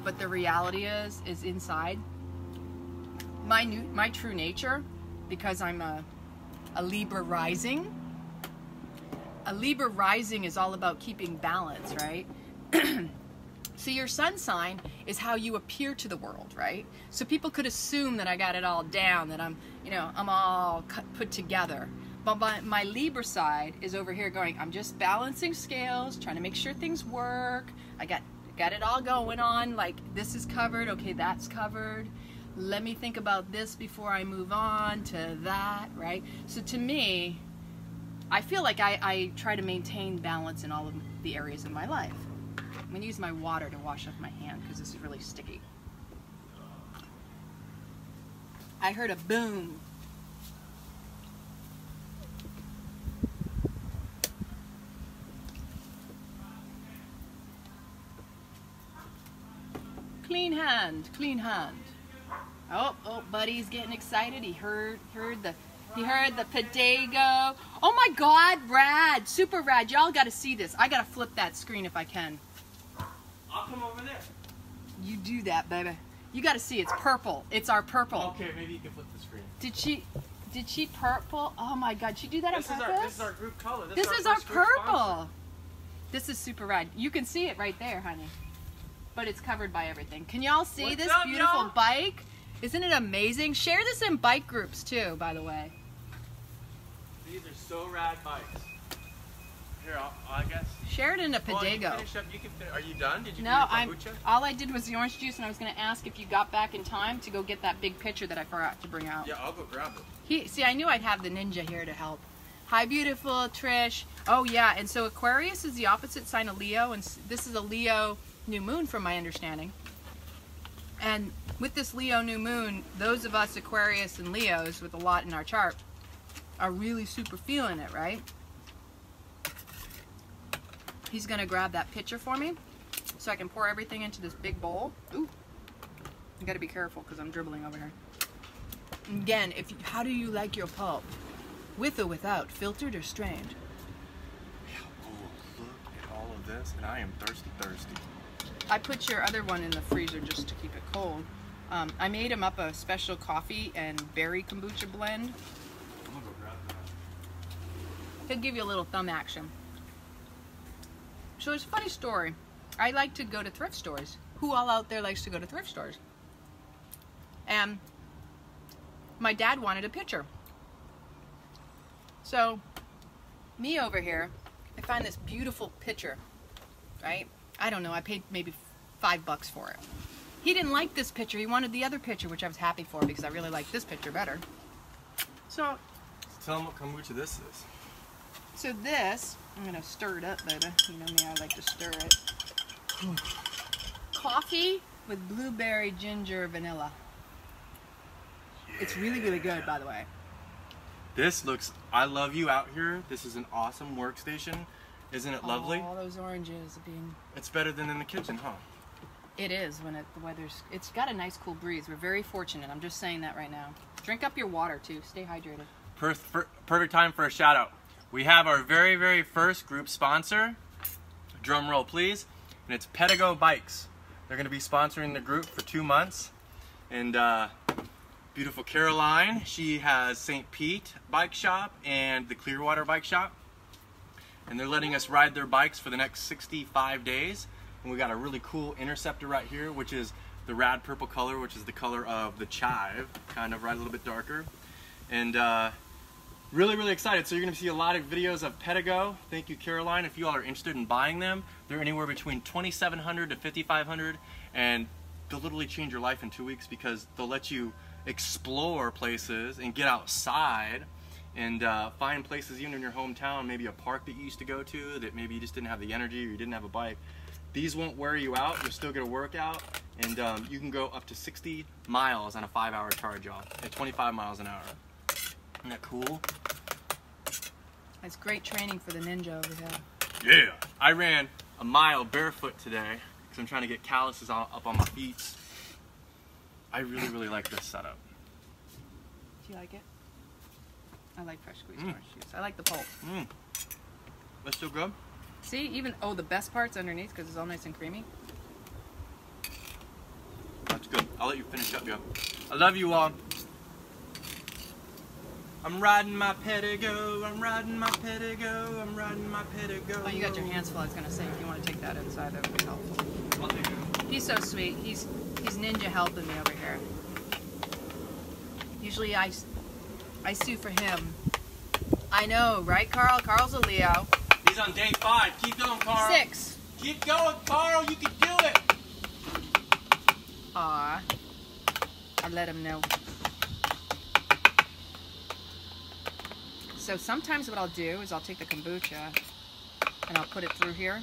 but the reality is, is inside. My new, my true nature, because I'm a, a Libra rising, a Libra rising is all about keeping balance, right? So your sun sign is how you appear to the world, right? So people could assume that I got it all down, that I'm, you know, I'm all cut, put together. But my, my Libra side is over here going, I'm just balancing scales, trying to make sure things work. I got got it all going on, like this is covered, okay, that's covered. Let me think about this before I move on to that, right? So to me, I feel like I, I try to maintain balance in all of the areas of my life. I'm to use my water to wash off my hand because this is really sticky. I heard a boom. Clean hand, clean hand. Oh, oh, buddy's getting excited. He heard heard the he heard the Pedego. Oh my God, rad, super rad. Y'all got to see this. I got to flip that screen if I can. I'll come over there. You do that, baby. You got to see. It's purple. It's our purple. Okay, maybe you can flip the screen. Did she? Did she purple? Oh my god, she do that This on is purpose? our this is our group color. This our is our first group purple. sponsor. This is super rad. You can see it right there, honey. But it's covered by everything. Can y'all see What's this up, beautiful bike? Isn't it amazing? Share this in bike groups too, by the way. These are so rad bikes. Here, I'll, I guess. Share it in a Well, you can Pedego. finish up. You fin- Are you done? Did you No, I'm. All I did was the orange juice, and I was going to ask if you got back in time to go get that big pitcher that I forgot to bring out. Yeah, I'll go grab it. He, see, I knew I'd have the ninja here to help. Hi, beautiful Trish. Oh yeah, and so Aquarius is the opposite sign of Leo, and this is a Leo new moon, from my understanding. And with this Leo new moon, those of us Aquarius and Leos with a lot in our chart are really super feeling it, right? He's gonna grab that pitcher for me, so I can pour everything into this big bowl. Ooh, you gotta be careful because I'm dribbling over here. Again, if you, how do you like your pulp? With or without, filtered or strained? Oh, look at all of this, and I am thirsty, thirsty. I put your other one in the freezer just to keep it cold. Um, I made him up a special coffee and berry kombucha blend. I'm gonna go grab that. He'll give you a little thumb action. So it's a funny story. I like to go to thrift stores. Who all out there likes to go to thrift stores? And my dad wanted a pitcher. So, me over here, I find this beautiful pitcher, right? I don't know, I paid maybe five bucks for it. He didn't like this pitcher, he wanted the other pitcher, which I was happy for because I really like this pitcher better. So, Tell him what kombucha this is. So this, I'm gonna stir it up, baby. You know me, I like to stir it. Coffee with blueberry, ginger, vanilla. It's really, really good, by the way. This looks. I love you out here. This is an awesome workstation. Isn't it lovely? All those oranges being. It's better than in the kitchen, huh? It is when it, the weather's. It's got a nice cool breeze. We're very fortunate. I'm just saying that right now. Drink up your water too. Stay hydrated. Per- per- perfect time for a shout out. We have our very, very first group sponsor. Drum roll, please. And it's Pedego Bikes. They're going to be sponsoring the group for two months. And uh, beautiful Caroline, she has St. Pete Bike Shop and the Clearwater Bike Shop. And they're letting us ride their bikes for the next 65 days. And we got a really cool interceptor right here, which is the rad purple color, which is the color of the chive, kind of right a little bit darker. And uh, really, really excited. So you're gonna see a lot of videos of Pedego. Thank you, Caroline. If you all are interested in buying them, they're anywhere between 2,700 to 5,500, and they'll literally change your life in two weeks because they'll let you explore places and get outside and uh, find places even in your hometown, maybe a park that you used to go to that maybe you just didn't have the energy or you didn't have a bike. These won't wear you out. You'll still get a workout, and um, you can go up to 60 miles on a five-hour charge, y'all, at 25 miles an hour. Isn't that cool? That's great training for the ninja over here. Yeah. I ran a mile barefoot today because I'm trying to get calluses on, up on my feet. I really, really like this setup. Do you like it? I like fresh squeezed Mm. orange juice. I like the pulp. Mmm. That's still good? See, even oh, the best part's underneath because it's all nice and creamy. That's good. I'll let you finish up, yo. I love you all. I'm riding my pedego, I'm riding my pedego, I'm riding my pedego. Oh, you got your hands full. I was gonna say if you want to take that inside, that would be helpful. I'll take. He's so sweet. He's he's ninja helping me over here. Usually I, I sue for him. I know, right, Carl? Carl's a Leo. He's on day five. Keep going, Carl. Six. Keep going, Carl. You can do it. Aw. I let him know. So sometimes what I'll do is I'll take the kombucha and I'll put it through here.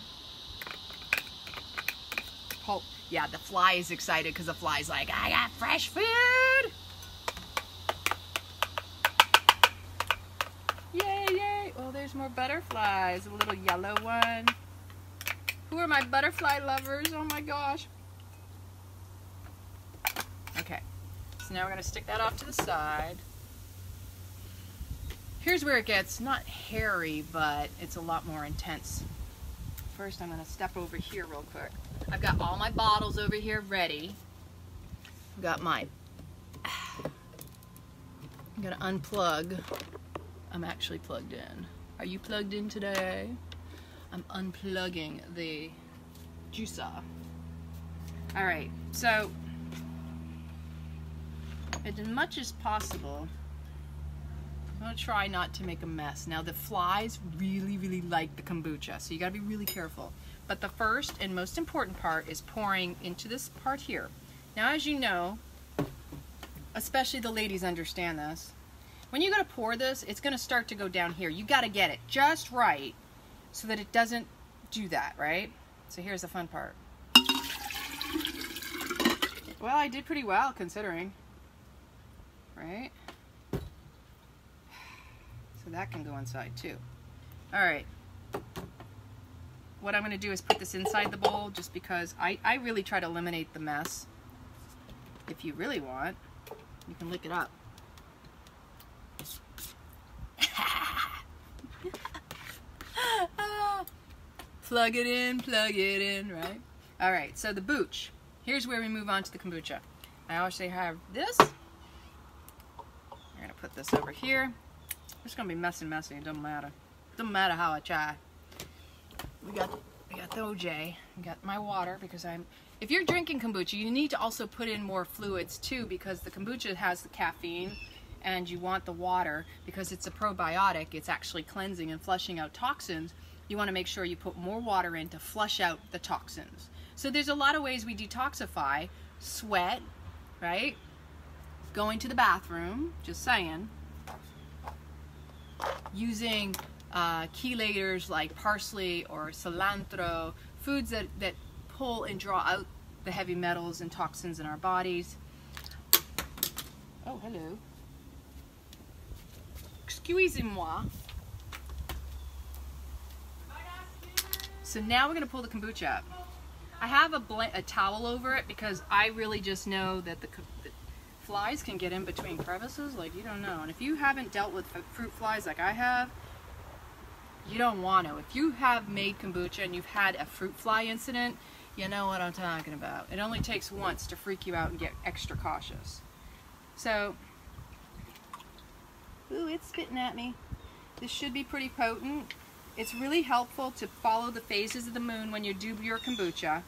Oh, yeah, the fly is excited because the fly's like, I got fresh food. Yay, yay. Oh, there's more butterflies. A little yellow one. Who are my butterfly lovers? Oh my gosh. Okay, so now we're gonna stick that off to the side. Here's where it gets not hairy, but it's a lot more intense. First, I'm gonna step over here real quick. I've got all my bottles over here ready. I've got my I'm gonna unplug. I'm actually plugged in. Are you plugged in today? I'm unplugging the juicer. All right, so as much as possible, I'm gonna try not to make a mess. Now the flies really, really like the kombucha, so you gotta be really careful. But the first and most important part is pouring into this part here. Now as you know, especially the ladies understand this, when you go to pour this, it's gonna start to go down here. You gotta get it just right so that it doesn't do that, right? So here's the fun part. Well, I did pretty well considering, right? So that can go inside too. All right. What I'm going to do is put this inside the bowl just because I, I really try to eliminate the mess. If you really want, you can lick it up. plug it in, plug it in, right? All right, so the booch. Here's where we move on to the kombucha. I actually have this. I'm gonna put this over here. It's gonna be messy, messy. It doesn't matter. It Doesn't matter how I try. We got we got the OJ. We got my water because I'm. If you're drinking kombucha, you need to also put in more fluids too because the kombucha has the caffeine, and you want the water because it's a probiotic. It's actually cleansing and flushing out toxins. You want to make sure you put more water in to flush out the toxins. So there's a lot of ways we detoxify. Sweat, right? Going to the bathroom, just saying. Using uh, chelators like parsley or cilantro, foods that, that pull and draw out the heavy metals and toxins in our bodies. Oh, hello. Excusez-moi. So now we're going to pull the kombucha up. I have a, a towel over it because I really just know that the, flies can get in between crevices like you don't know. And if you haven't dealt with fruit flies like I have, you don't want to. If you have made kombucha and you've had a fruit fly incident, you know what I'm talking about. It only takes once to freak you out and get extra cautious. So, ooh, it's spitting at me. This should be pretty potent. It's really helpful to follow the phases of the moon when you do your kombucha.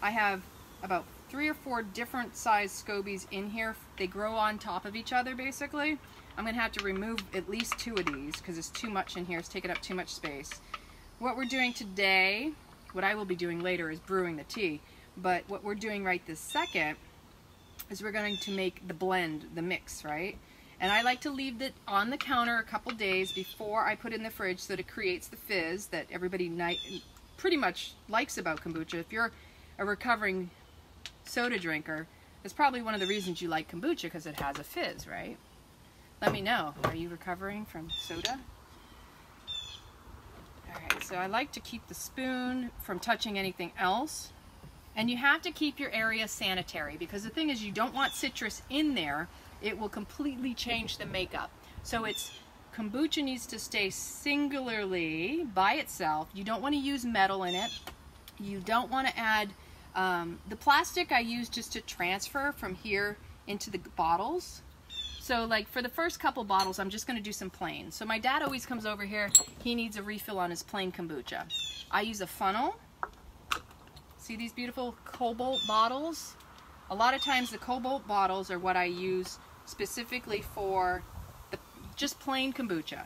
I have about three or four different size scobies in here. They grow on top of each other basically. I'm to have to remove at least two of these because it's too much in here. It's taking up too much space. What we're doing today, what I will be doing later is brewing the tea. But what we're doing right this second is we're going to make the blend, the mix, right? And I like to leave it on the counter a couple days before I put in the fridge so that it creates the fizz that everybody pretty much likes about kombucha. If you're a recovering soda drinker, it's probably one of the reasons you like kombucha because it has a fizz, right? Let me know. Are you recovering from soda? Alright, so I like to keep the spoon from touching anything else. And you have to keep your area sanitary because the thing is you don't want citrus in there it will completely change the makeup. So it's kombucha needs to stay singularly by itself. You don't want to use metal in it. You don't want to add um, the plastic I use just to transfer from here into the bottles. So like for the first couple bottles, I'm just going to do some plain. So my dad always comes over here. He needs a refill on his plain kombucha. I use a funnel. See these beautiful cobalt bottles? A lot of times the cobalt bottles are what I use specifically for the, just plain kombucha.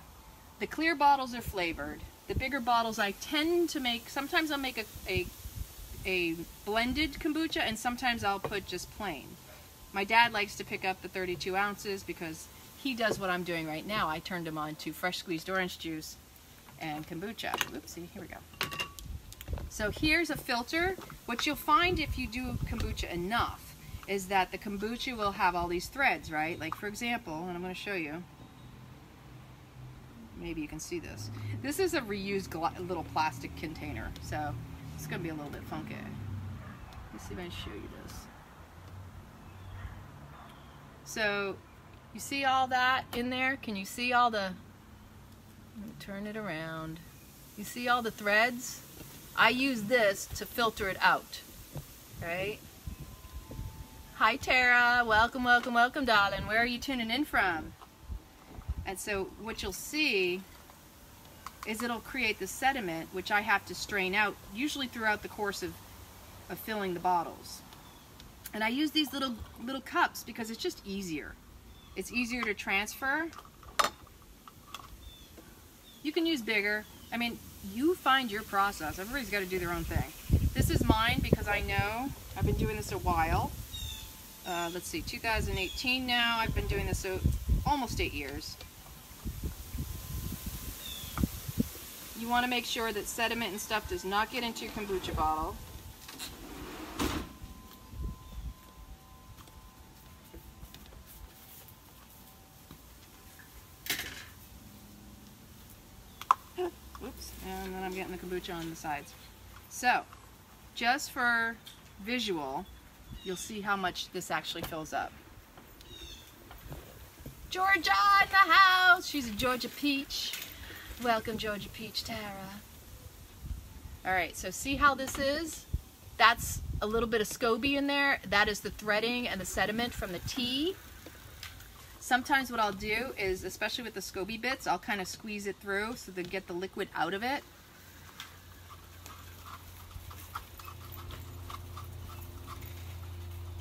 The clear bottles are flavored. The bigger bottles I tend to make, sometimes I'll make a, a, a blended kombucha and sometimes I'll put just plain. My dad likes to pick up the 32 ounces because he does what I'm doing right now. I turned him on to fresh squeezed orange juice and kombucha. Oopsie, here we go. So here's a filter. What you'll find if you do kombucha enough is that the kombucha will have all these threads, right? Like for example, and I'm going to show you. Maybe you can see this. This is a reused little plastic container, so it's to be a little bit funky. Let's see if I can show you this. So, you see all that in there? Can you see all the... turn it around. You see all the threads? I use this to filter it out, right? Hi Tara, welcome, welcome, welcome darling. Where are you tuning in from? And so what you'll see is it'll create the sediment, which I have to strain out, usually throughout the course of, of filling the bottles. And I use these little little cups because it's just easier. It's easier to transfer. You can use bigger. I mean, you find your process. Everybody's got to do their own thing. This is mine because I know I've been doing this a while. Uh, let's see, 2018 now. I've been doing this so almost eight years. You want to make sure that sediment and stuff does not get into your kombucha bottle. Oops, and then I'm getting the kombucha on the sides. So, just for visual, you'll see how much this actually fills up. Georgia in the house! She's a Georgia Peach. Welcome, Georgia Peach Tara. Alright, so see how this is? That's a little bit of SCOBY in there. That is the threading and the sediment from the tea. Sometimes what I'll do is, especially with the SCOBY bits, I'll kind of squeeze it through so to get the liquid out of it.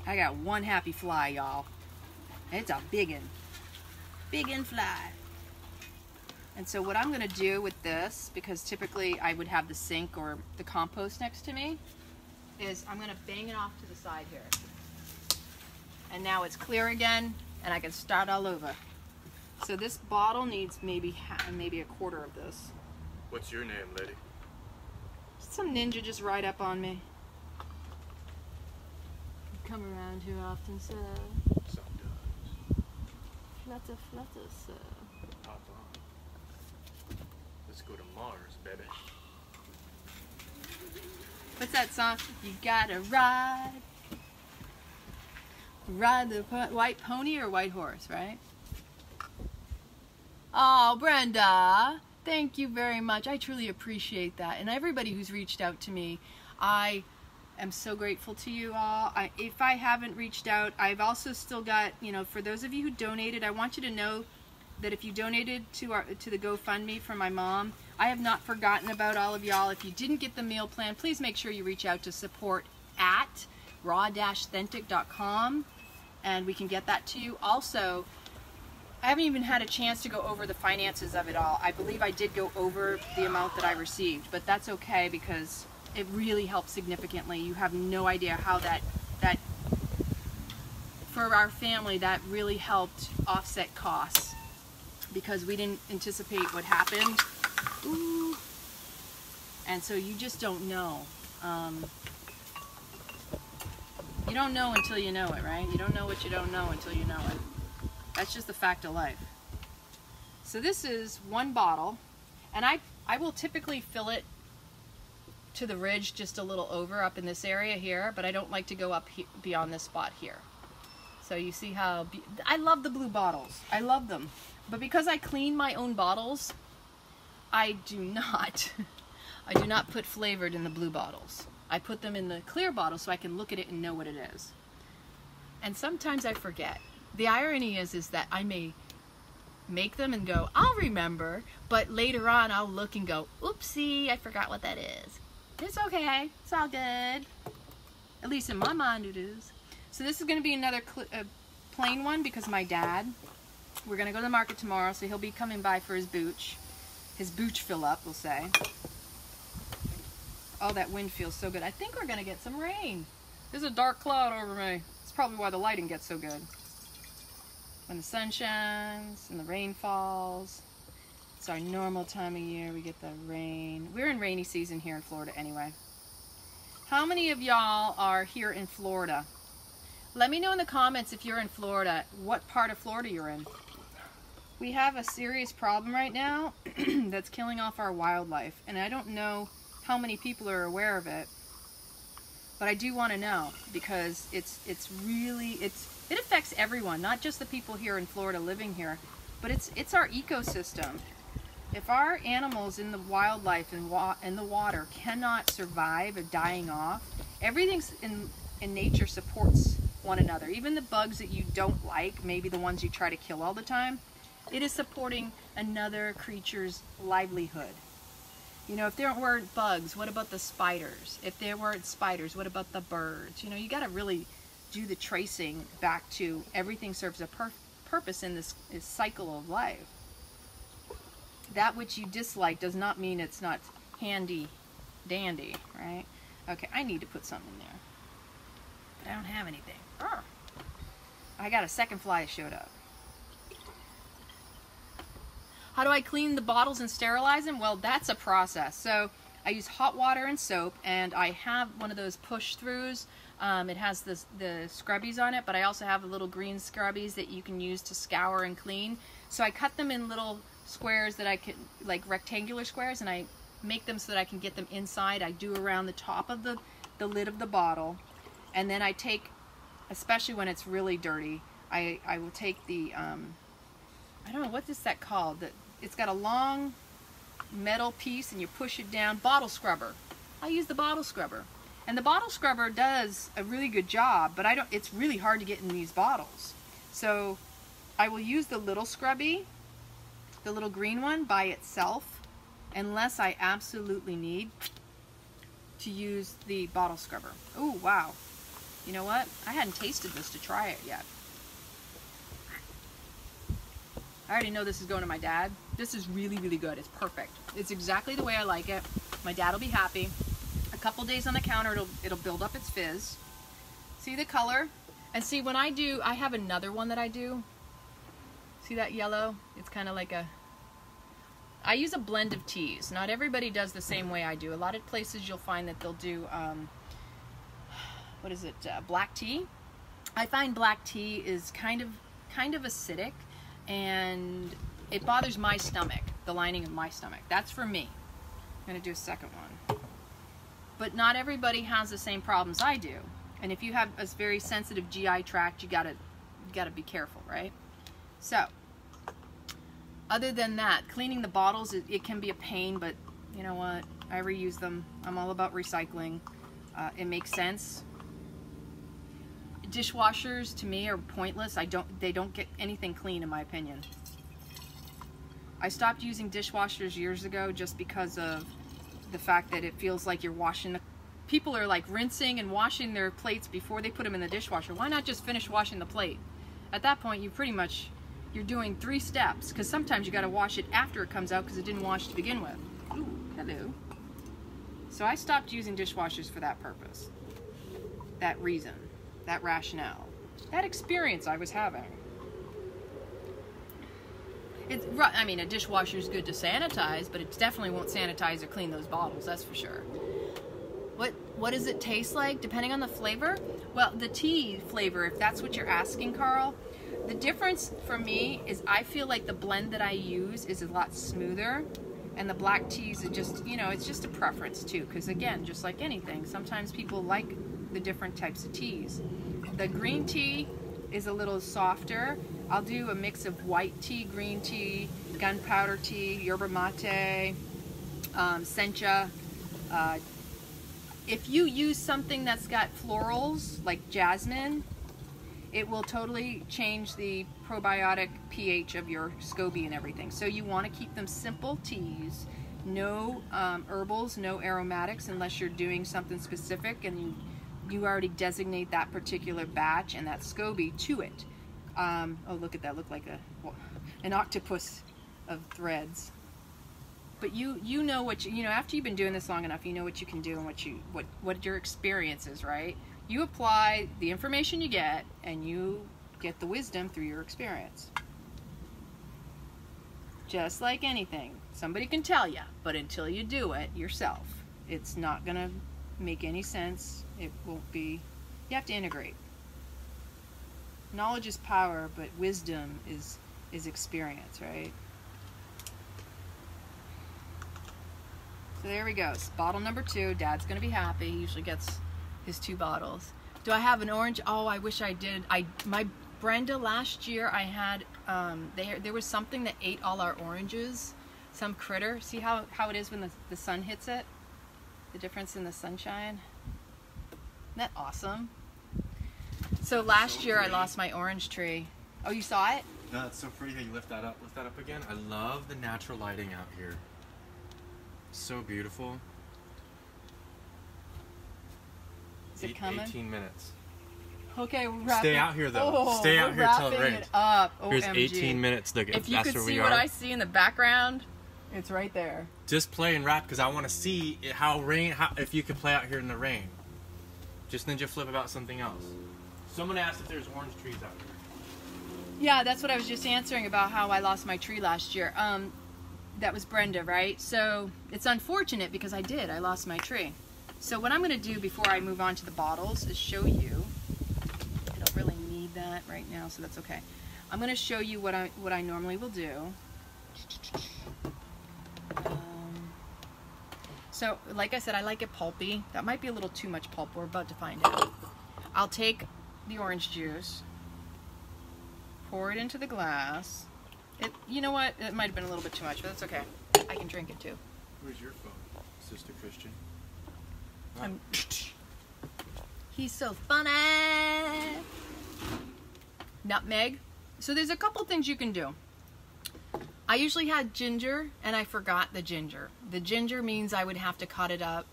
I got one happy fly, y'all. It's a biggin. Biggin fly. And so what I'm gonna do with this, because typically I would have the sink or the compost next to me, is I'm gonna bang it off to the side here. And now it's clear again, and I can start all over. So this bottle needs maybe maybe a quarter of this. What's your name, lady? Some ninja just ride up on me. Come around here often, sir. Sometimes. Flutter, flutter, sir. Go to Mars, baby. What's that song? You gotta ride. Ride the po- white pony or white horse, right? Oh, Brenda, thank you very much. I truly appreciate that. And everybody who's reached out to me, I am so grateful to you all. I, if I haven't reached out, I've also still got, you know, for those of you who donated, I want you to know that if you donated to our to the GoFundMe for my mom, I have not forgotten about all of y'all. If you didn't get the meal plan, please make sure you reach out to support at rawthentic.com and we can get that to you. Also, I haven't even had a chance to go over the finances of it all. I believe I did go over the amount that I received, but that's okay because it really helped significantly. You have no idea how that that for our family that really helped offset costs because we didn't anticipate what happened. Ooh. And so you just don't know. Um, you don't know until you know it, right? You don't know what you don't know until you know it. That's just the fact of life. So this is one bottle, and I, I will typically fill it to the ridge just a little over up in this area here, but I don't like to go up beyond this spot here. So you see how, I love the blue bottles. I love them. But because I clean my own bottles, I do not, I do not put flavored in the blue bottles. I put them in the clear bottle so I can look at it and know what it is. And sometimes I forget. The irony is, is that I may make them and go, I'll remember, but later on I'll look and go, oopsie, I forgot what that is. It's okay, it's all good. At least in my mind it is. So this is going to be another uh, plain one because my dad, we're to go to the market tomorrow, so he'll be coming by for his booch. His booch fill up, we'll say. Oh, that wind feels so good. I think we're to get some rain. There's a dark cloud over me. It's probably why the lighting gets so good. When the sun shines and the rain falls, it's our normal time of year. We get the rain. We're in rainy season here in Florida anyway. How many of y'all are here in Florida? Let me know in the comments if you're in Florida, what part of Florida you're in. We have a serious problem right now that's killing off our wildlife, and I don't know how many people are aware of it, but I do want to know because it's it's really it's it affects everyone, not just the people here in Florida living here, but it's it's our ecosystem. If our animals in the wildlife and wa in the water cannot survive of dying off, everything in in nature supports one another. Even the bugs that you don't like, maybe the ones you try to kill all the time, It is supporting another creature's livelihood. You know, if there weren't bugs, what about the spiders? If there weren't spiders, what about the birds? You know, you got to really do the tracing back to everything serves a pur purpose in this, this cycle of life. That which you dislike does not mean it's not handy dandy, right? Okay, I need to put something in there. But I don't have anything. Arr. I got a second fly showed up. How do I clean the bottles and sterilize them? Well, that's a process. So I use hot water and soap, and I have one of those push throughs. Um, it has the, the scrubbies on it, but I also have the little green scrubbies that you can use to scour and clean. So I cut them in little squares that I can, like rectangular squares, and I make them so that I can get them inside. I do around the top of the, the lid of the bottle, and then I take, especially when it's really dirty, I, I will take the, um, I don't know, what is that called? That It's got a long metal piece and you push it down. Bottle scrubber. I use the bottle scrubber. And the bottle scrubber does a really good job, but I don't. it's really hard to get in these bottles. So I will use the little scrubby, the little green one by itself, unless I absolutely need to use the bottle scrubber. Oh, wow. You know what? I hadn't tasted this to try it yet. I already know this is going to my dad. This is really, really good. It's perfect. It's exactly the way I like it. My dad will be happy. A couple days on the counter, it'll, it'll build up its fizz. See the color? And see, when I do, I have another one that I do. See that yellow? It's kind of like a... I use a blend of teas. Not everybody does the same way I do. A lot of places you'll find that they'll do, um, what is it, uh, black tea. I find black tea is kind of, kind of acidic and it bothers my stomach, the lining of my stomach. That's for me. I'm to do a second one. But not everybody has the same problems I do. And if you have a very sensitive GI tract, you gotta, you gotta be careful, right? So, other than that, cleaning the bottles, it, it can be a pain, but you know what? I reuse them. I'm all about recycling. Uh, it makes sense. Dishwashers to me are pointless. I don't. They don't get anything clean, in my opinion. I stopped using dishwashers years ago just because of the fact that it feels like you're washing the people are like rinsing and washing their plates before they put them in the dishwasher. Why not just finish washing the plate? At that point, you pretty much you're doing three steps because sometimes you got to wash it after it comes out because it didn't wash to begin with. Ooh, hello. So I stopped using dishwashers for that purpose, that reason, that rationale, that experience I was having. It's I mean, a dishwasher is good to sanitize, but it definitely won't sanitize or clean those bottles. That's for sure. What what does it taste like depending on the flavor? Well, the tea flavor, if that's what you're asking, Carl. The difference for me is I feel like the blend that I use is a lot smoother and the black teas are just, you know, it's just a preference too because again, just like anything, sometimes people like the different types of teas. The green tea is a little softer. I'll do a mix of white tea, green tea, gunpowder tea, yerba mate, um, sencha, uh, if you use something that's got florals like jasmine, it will totally change the probiotic pH of your SCOBY and everything. So you want to keep them simple teas, no um, herbals, no aromatics unless you're doing something specific and you, you already designate that particular batch and that SCOBY to it. Um, oh, look at that, look like a an octopus of threads. But you you know what you, you know after you've been doing this long enough you know what you can do and what you what what your experience is right? You apply the information you get and you get the wisdom through your experience. Just like anything somebody can tell you but until you do it yourself it's not gonna make any sense it won't be you have to integrate knowledge is power but wisdom is is experience right So there we go. Bottle number two. Dad's gonna be happy. He usually gets his two bottles. Do I have an orange? Oh, I wish I did. I my Brenda last year I had um, there there was something that ate all our oranges. Some critter. See how how it is when the the sun hits it. The difference in the sunshine. Isn't that awesome? So last year I lost my orange tree. Oh, you saw it? No, it's so pretty how you lift that up. Lift that up again. I love the natural lighting out here. So beautiful. Is it coming? 18 minutes. Okay, we're wrapping. Stay out here, though. Oh, Stay out here till it rains. it up. Here's 18 minutes. Look, If you could see what. I see in the background, it's right there. Just play and rap because I want to see how rain. How, if you could play out here in the rain. Just ninja flip about something else. Someone asked if there's orange trees out here. Yeah, that's what I was just answering about how I lost my tree last year. Um, that was Brenda, right? So it's unfortunate because I did. I lost my tree. So what I'm going to do before I move on to the bottles is show you. I don't really need that right now, so that's okay. I'm going to show you what I what I normally will do. Um, so, like I said, I like it pulpy. That might be a little too much pulp. We're about to find out. I'll take the orange juice pour it into the glass. It, you know what? It might have been a little bit too much, but that's okay. I can drink it too. Where's your phone, Sister Christian? I'm- He's so funny. Nutmeg. So there's a couple things you can do. I usually had ginger and I forgot the ginger. The ginger means I would have to cut it up,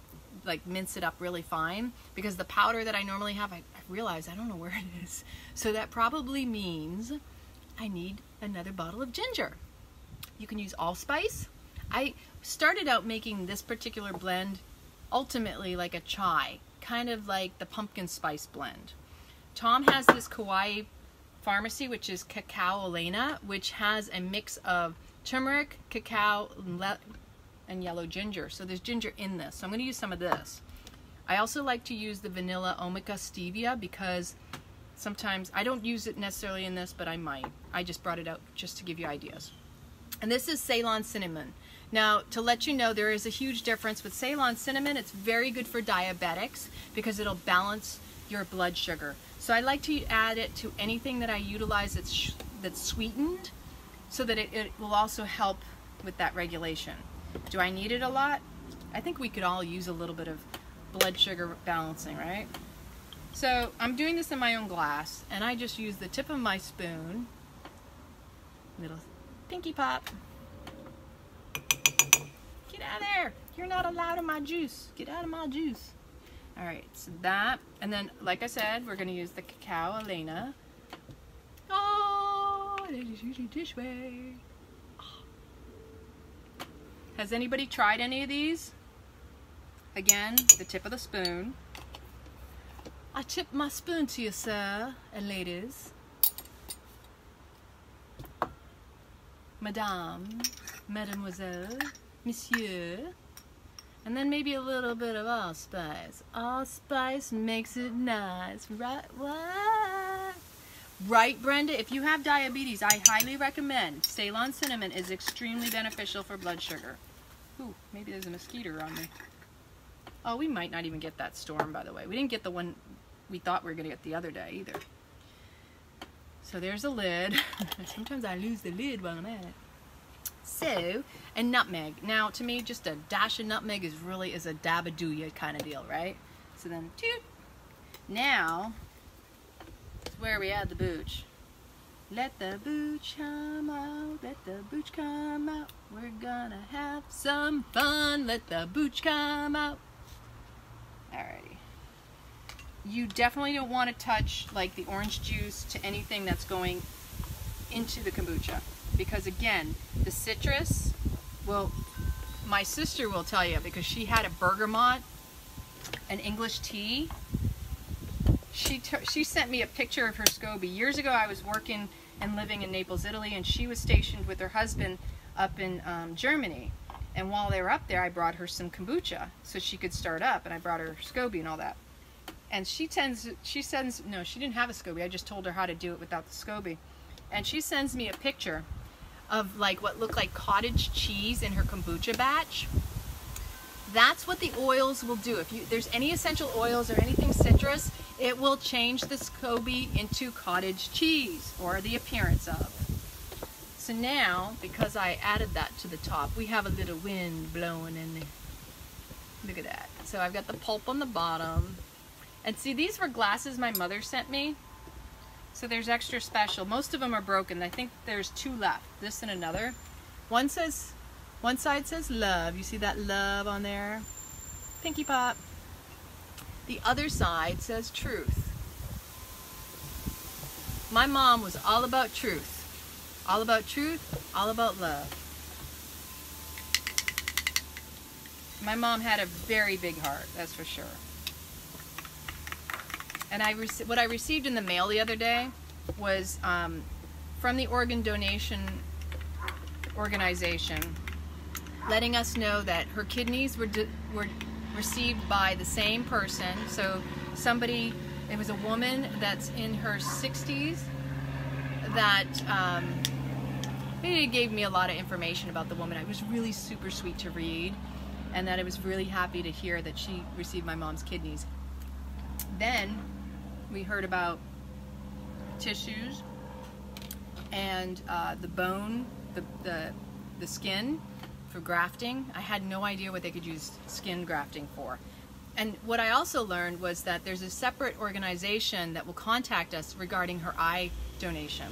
like mince it up really fine because the powder that I normally have, I, I realize I don't know where it is. So that probably means I need another bottle of ginger. You can use allspice. I started out making this particular blend ultimately like a chai, kind of like the pumpkin spice blend. Tom has this Kauai Farmacy, which is Cacao Elena, which has a mix of turmeric, cacao, and yellow ginger. So there's ginger in this. So I'm going to use some of this. I also like to use the vanilla Omica stevia because sometimes I don't use it necessarily in this, but I might. I just brought it out just to give you ideas. And this is Ceylon cinnamon. Now, to let you know, there is a huge difference with Ceylon cinnamon. It's very good for diabetics because it'll balance your blood sugar. So I like to add it to anything that I utilize that's, that's sweetened so that it, it will also help with that regulation. Do I need it a lot? I think we could all use a little bit of blood sugar balancing, right? So I'm doing this in my own glass, and I just use the tip of my spoon, little pinky pop. Get out of there! You're not allowed in my juice. Get out of my juice. All right, so that, and then, like I said, we're gonna use the cacao Elena. Oh, this usually this way. Has anybody tried any of these? Again, the tip of the spoon. I tip my spoon to you, sir and ladies. Madame, Mademoiselle, Monsieur. And then maybe a little bit of allspice. Allspice makes it nice, right? What? Right, Brenda? If you have diabetes, I highly recommend Ceylon cinnamon is extremely beneficial for blood sugar. Ooh, maybe there's a mosquito on me. Oh, we might not even get that storm, by the way. We didn't get the one we thought we were going to get the other day either. So there's a lid. Sometimes I lose the lid while I'm at it. So, and nutmeg. Now, to me, just a dash of nutmeg is really is a dabadooya kind of deal, right? So then, toot. Now, is where we add the booch. Let the booch come out. Let the booch come out. We're gonna have some fun. Let the booch come out. Alrighty. You definitely don't want to touch like the orange juice to anything that's going into the kombucha because again, the citrus well my sister will tell you because she had a bergamot an English tea. She she sent me a picture of her SCOBY. Years ago I was working and living in Naples, Italy and she was stationed with her husband up in um, Germany. And while they were up there, I brought her some kombucha so she could start up, and I brought her SCOBY and all that. And she tends, she sends, no, she didn't have a SCOBY. I just told her how to do it without the SCOBY. And she sends me a picture of like what looked like cottage cheese in her kombucha batch. That's what the oils will do. If you there's any essential oils or anything citrus, it will change the SCOBY into cottage cheese or the appearance of. So now, because I added that to the top, we have a little wind blowing in there. Look at that. So I've got the pulp on the bottom. And see, these were glasses my mother sent me. So there's extra special. Most of them are broken. I think there's two left. This and another. One says, one side says love. You see that love on there? Pinky pop. The other side says truth. My mom was all about truth. All about truth, all about love. My mom had a very big heart, that's for sure. And I what I received in the mail the other day was um, from the organ donation organization, letting us know that her kidneys were were received by the same person. So somebody, it was a woman that's in her 60s that um, it gave me a lot of information about the woman. It was really super sweet to read, and that I was really happy to hear that she received my mom's kidneys. Then we heard about tissues and uh, the bone, the, the, the skin for grafting. I had no idea what they could use skin grafting for. And what I also learned was that there's a separate organization that will contact us regarding her eye donation.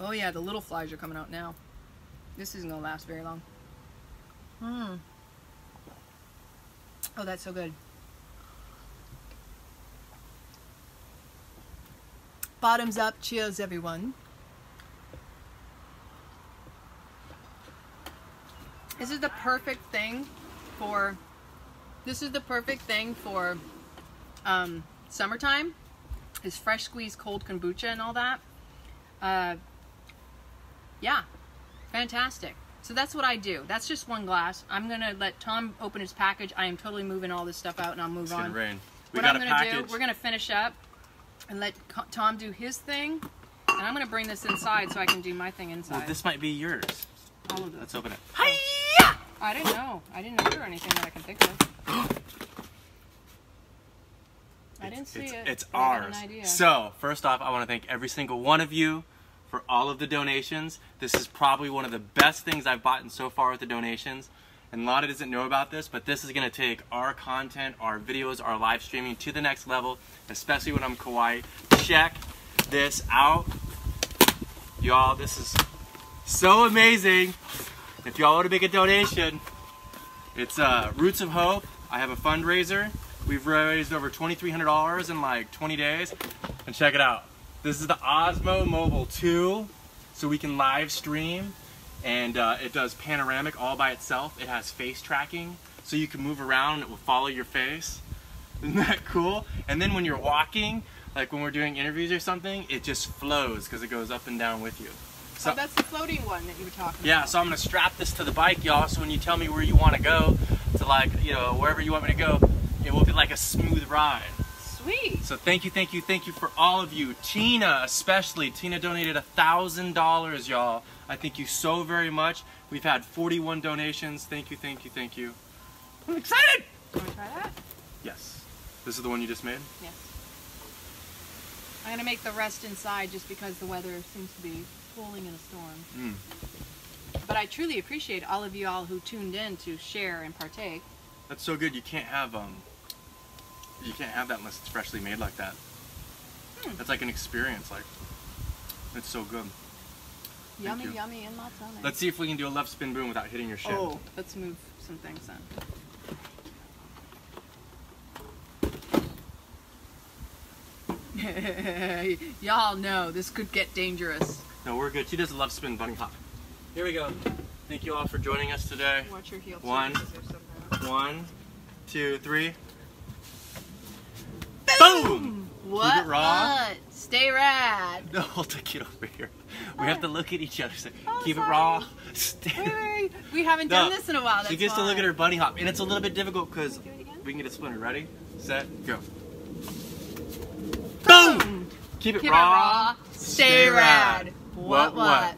Oh yeah, the little flies are coming out now. This isn't gonna last very long. Hmm. Oh, that's so good. Bottoms up, cheers everyone. This is the perfect thing for, this is the perfect thing for um, summertime, is fresh squeezed cold kombucha and all that. Uh, yeah, fantastic. So that's what I do. That's just one glass. I'm gonna let Tom open his package. I am totally moving all this stuff out, and I'll move It's on. rain. We what got I'm a gonna package. do, we're gonna finish up and let Tom do his thing, and I'm gonna bring this inside so I can do my thing inside. Well, this might be yours. all of. Let's open it. I didn't know. I didn't order anything that I can think of. I didn't see it's, it. It's but I got ours. So, first off, I want to thank every single one of you for all of the donations. This is probably one of the best things I've bought in so far with the donations. And Lana doesn't know about this, but this is to take our content, our videos, our live streaming to the next level, especially when I'm Kauai. Check this out. Y'all, this is so amazing. If y'all want to make a donation, it's uh, Roots of Hope. I have a fundraiser. We've raised over $2,300 in like 20 days. And check it out. This is the Osmo Mobile 2. So we can live stream. And uh, it does panoramic all by itself. It has face tracking. So you can move around and it will follow your face. Isn't that cool? And then when you're walking, like when we're doing interviews or something, it just flows because it goes up and down with you. So, oh, that's the floating one that you were talking yeah, about. Yeah, so I'm gonna strap this to the bike, y'all. So when you tell me where you want to go, to like you know wherever you want me to go, it will be like a smooth ride. Sweet. So thank you, thank you, thank you for all of you. Tina especially. Tina donated a thousand dollars, y'all. I thank you so very much. We've had 41 donations. Thank you, thank you, thank you. I'm excited. Want to try that? Yes. This is the one you just made. Yes. I'm gonna make the rest inside just because the weather seems to be cooling in a storm. Mm. But I truly appreciate all of you all who tuned in to share and partake. That's so good. You can't have um. You can't have that unless it's freshly made like that. Hmm. That's like an experience. Like, it's so good. Yummy, yummy in my tummy. Let's see if we can do a left spin boom without hitting your shin. Oh, let's move some things then. Y'all know this could get dangerous. No, we're good. She does a left spin bunny hop. Here we go. Thank you all for joining us today. Watch your heel. One. too, because there's some- One, two, three. Boom! What? raw. What? Stay rad. No, I'll take it over here. We have to look at each other. Say, Oh, Keep it sorry. raw. Wait, wait, wait. We haven't done No. this in a while. She That's gets to look at her bunny hop, and it's a little bit difficult because Do it again? we can get it splintered. Ready, set, go. Boom! Keep it Keep raw. it raw. Stay rad. What? What?